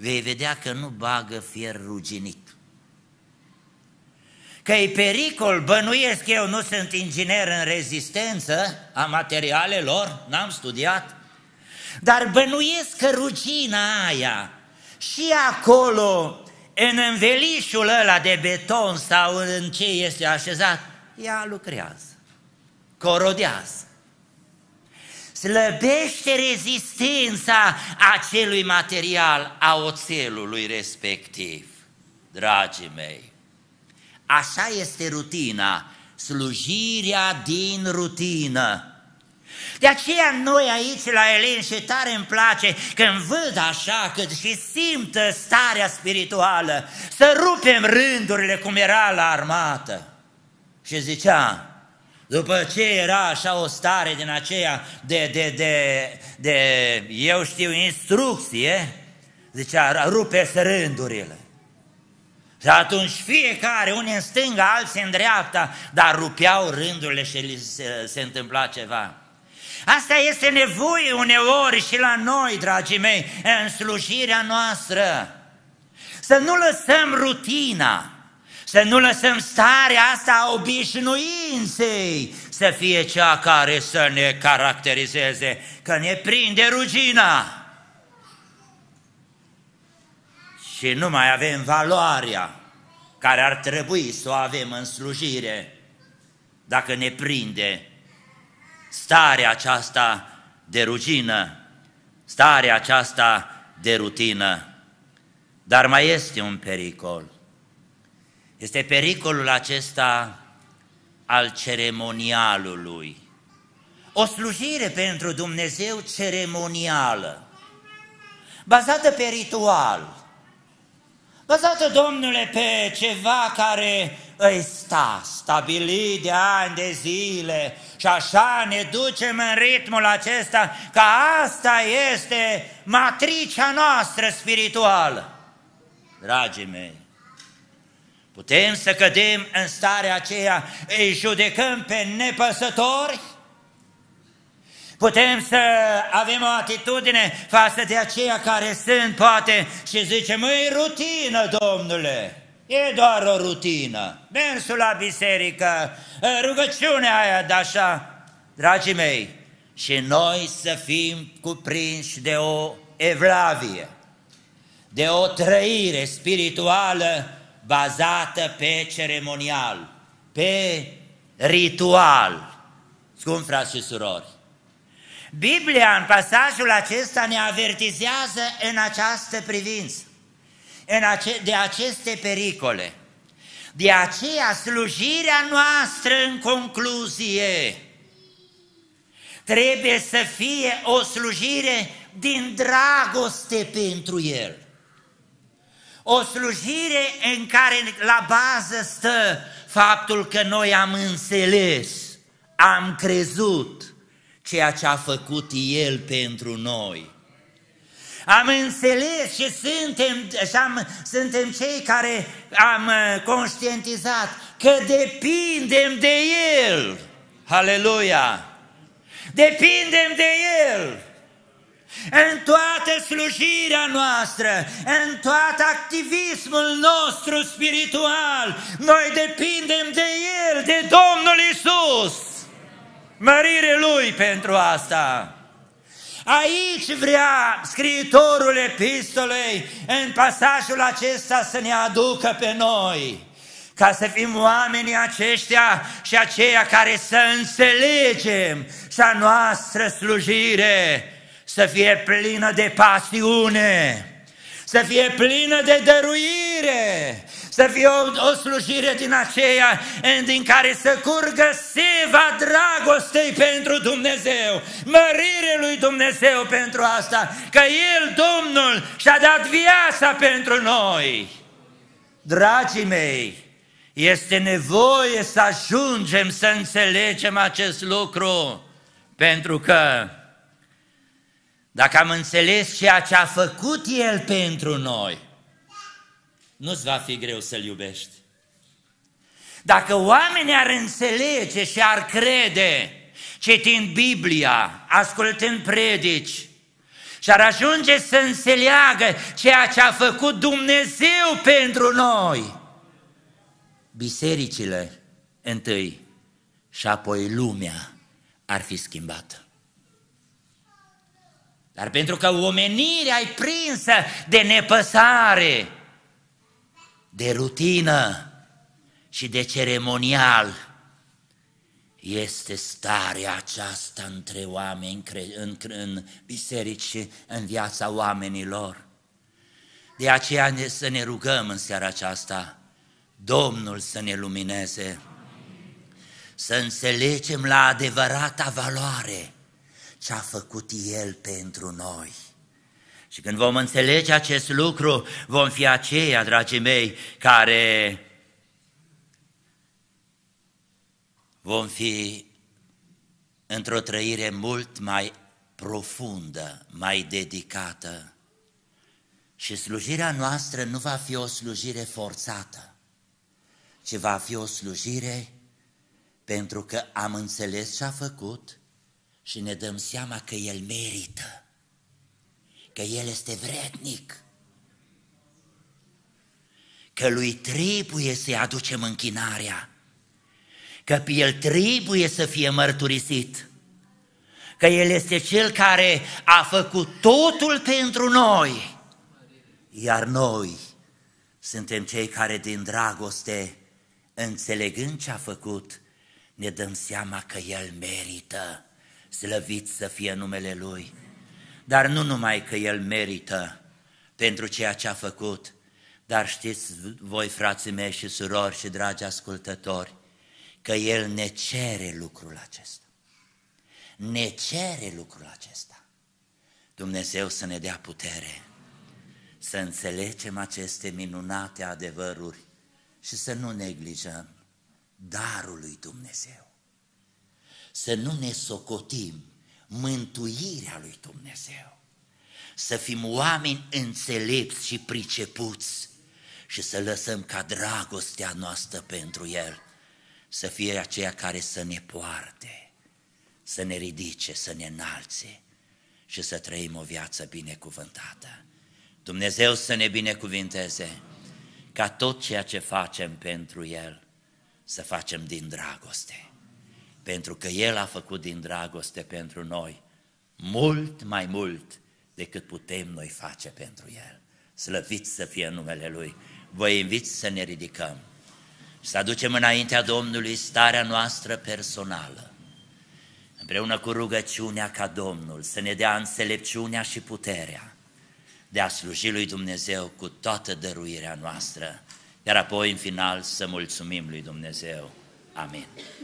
vei vedea că nu bagă fier ruginit. Că e pericol, bănuiesc eu, nu sunt inginer în rezistență a materialelor, n-am studiat, dar bănuiesc că rugina aia și acolo, în învelișul ăla de beton sau în ce este așezat, ea lucrează, corodează slăbește rezistența acelui material, a oțelului respectiv. Dragii mei, așa este rutina, slujirea din rutină. De aceea noi aici la Elen și tare îmi place când văd așa cât și simt starea spirituală, să rupem rândurile cum era la armată. Și zicea, după ce era așa o stare din aceea de, de, de, de eu știu, instrucție, zicea, rupe rândurile. Și atunci fiecare, unii în stânga, alții în dreapta, dar rupeau rândurile și se, se întâmpla ceva. Asta este nevoie uneori și la noi, dragii mei, în slujirea noastră. Să nu lăsăm rutina, să nu lăsăm starea asta a obișnuinței să fie cea care să ne caracterizeze, că ne prinde rugina. Și nu mai avem valoarea care ar trebui să o avem în slujire dacă ne prinde starea aceasta de rugină, starea aceasta de rutină. Dar mai este un pericol – este pericolul acesta al ceremonialului. O slujire pentru Dumnezeu ceremonială, bazată pe ritual, bazată, Domnule, pe ceva care îi sta, stabilit de ani de zile și așa ne ducem în ritmul acesta, că asta este matricea noastră spirituală. Dragii mei, Putem să cădem în starea aceea, îi judecăm pe nepăsători? Putem să avem o atitudine față de aceia care sunt, poate, și zicem, e rutină, domnule, e doar o rutină. Mersul la biserică, rugăciunea aia de așa. Dragii mei, și noi să fim cuprinși de o evlavie, de o trăire spirituală bazată pe ceremonial, pe ritual. Scump frați și surori, Biblia în pasajul acesta ne avertizează în această privință, în ace- de aceste pericole. De aceea slujirea noastră în concluzie trebuie să fie o slujire din dragoste pentru El. O slujire în care la bază stă faptul că noi am înțeles, am crezut ceea ce a făcut El pentru noi. Am înțeles și suntem, și am, suntem cei care am uh, conștientizat că depindem de El. Haleluia! Depindem de El în toată slujirea noastră, în toată activismul nostru spiritual, noi depindem de El, de Domnul Isus. Mărire Lui pentru asta. Aici vrea scriitorul epistolei în pasajul acesta să ne aducă pe noi ca să fim oamenii aceștia și aceia care să înțelegem și a noastră slujire să fie plină de pasiune, să fie plină de dăruire, să fie o, o slujire din aceea în- din care să curgă seva dragostei pentru Dumnezeu, mărire lui Dumnezeu pentru asta, că El, Domnul, și-a dat viața pentru noi. Dragii mei, este nevoie să ajungem să înțelegem acest lucru, pentru că dacă am înțeles ceea ce a făcut El pentru noi, nu-ți va fi greu să-L iubești. Dacă oamenii ar înțelege și ar crede, citind Biblia, ascultând predici, și ar ajunge să înțeleagă ceea ce a făcut Dumnezeu pentru noi, bisericile întâi și apoi lumea ar fi schimbată. Dar pentru că omenirea e prinsă de nepăsare, de rutină și de ceremonial, este starea aceasta între oameni, cre- în, în biserici și în viața oamenilor. De aceea ne, să ne rugăm în seara aceasta, Domnul să ne lumineze, să înțelegem la adevărata valoare ce a făcut El pentru noi. Și când vom înțelege acest lucru, vom fi aceia, dragii mei, care vom fi într-o trăire mult mai profundă, mai dedicată. Și slujirea noastră nu va fi o slujire forțată, ci va fi o slujire pentru că am înțeles ce a făcut și ne dăm seama că El merită, că El este vrednic, că Lui trebuie să-i aducem închinarea, că pe El trebuie să fie mărturisit, că El este Cel care a făcut totul pentru noi, iar noi suntem cei care din dragoste, înțelegând ce a făcut, ne dăm seama că El merită, slăvit să fie numele Lui. Dar nu numai că El merită pentru ceea ce a făcut, dar știți voi, frații mei și surori și dragi ascultători, că El ne cere lucrul acesta. Ne cere lucrul acesta. Dumnezeu să ne dea putere să înțelegem aceste minunate adevăruri și să nu neglijăm darul lui Dumnezeu. Să nu ne socotim mântuirea lui Dumnezeu. Să fim oameni înțelepți și pricepuți și să lăsăm ca dragostea noastră pentru El să fie aceea care să ne poarte, să ne ridice, să ne înalțe și să trăim o viață binecuvântată. Dumnezeu să ne binecuvinteze ca tot ceea ce facem pentru El să facem din dragoste. Pentru că El a făcut din dragoste pentru noi mult mai mult decât putem noi face pentru El. Slăvit să fie numele Lui. Vă invit să ne ridicăm și să aducem înaintea Domnului starea noastră personală, împreună cu rugăciunea ca Domnul să ne dea înțelepciunea și puterea de a sluji lui Dumnezeu cu toată dăruirea noastră, iar apoi în final să mulțumim lui Dumnezeu. Amin. Amin.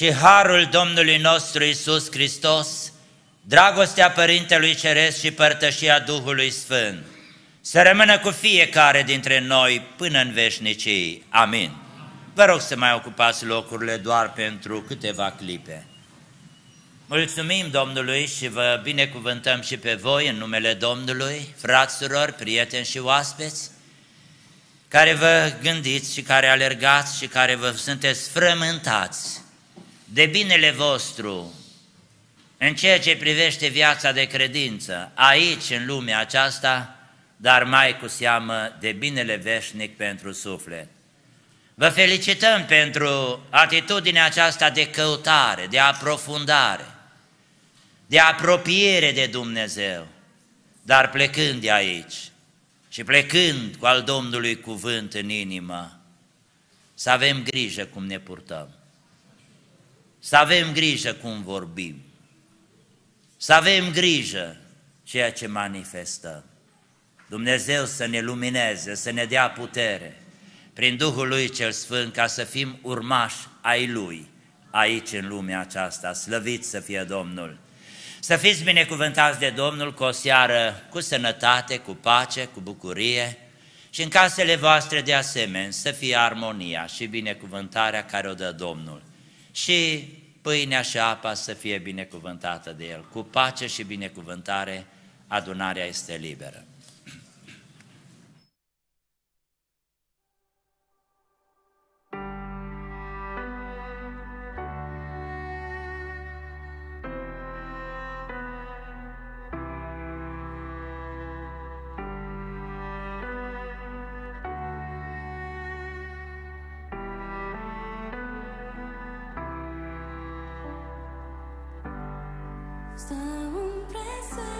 Și harul Domnului nostru Isus Hristos, dragostea Părintelui Ceresc și părtășia Duhului Sfânt, să rămână cu fiecare dintre noi până în veșnicii. Amin. Vă rog să mai ocupați locurile doar pentru câteva clipe. Mulțumim Domnului și vă binecuvântăm și pe voi în numele Domnului, fraților, prieteni și oaspeți, care vă gândiți și care alergați și care vă sunteți frământați de binele vostru în ceea ce privește viața de credință, aici, în lumea aceasta, dar mai cu seamă de binele veșnic pentru suflet. Vă felicităm pentru atitudinea aceasta de căutare, de aprofundare, de apropiere de Dumnezeu, dar plecând de aici și plecând cu al Domnului cuvânt în inimă, să avem grijă cum ne purtăm, să avem grijă cum vorbim, să avem grijă ceea ce manifestăm. Dumnezeu să ne lumineze, să ne dea putere prin Duhul Lui cel Sfânt ca să fim urmași ai Lui aici în lumea aceasta. Slăvit să fie Domnul! Să fiți binecuvântați de Domnul cu o seară cu sănătate, cu pace, cu bucurie și în casele voastre de asemenea să fie armonia și binecuvântarea care o dă Domnul. Și pâinea și apa să fie binecuvântată de El. Cu pace și binecuvântare adunarea este liberă. present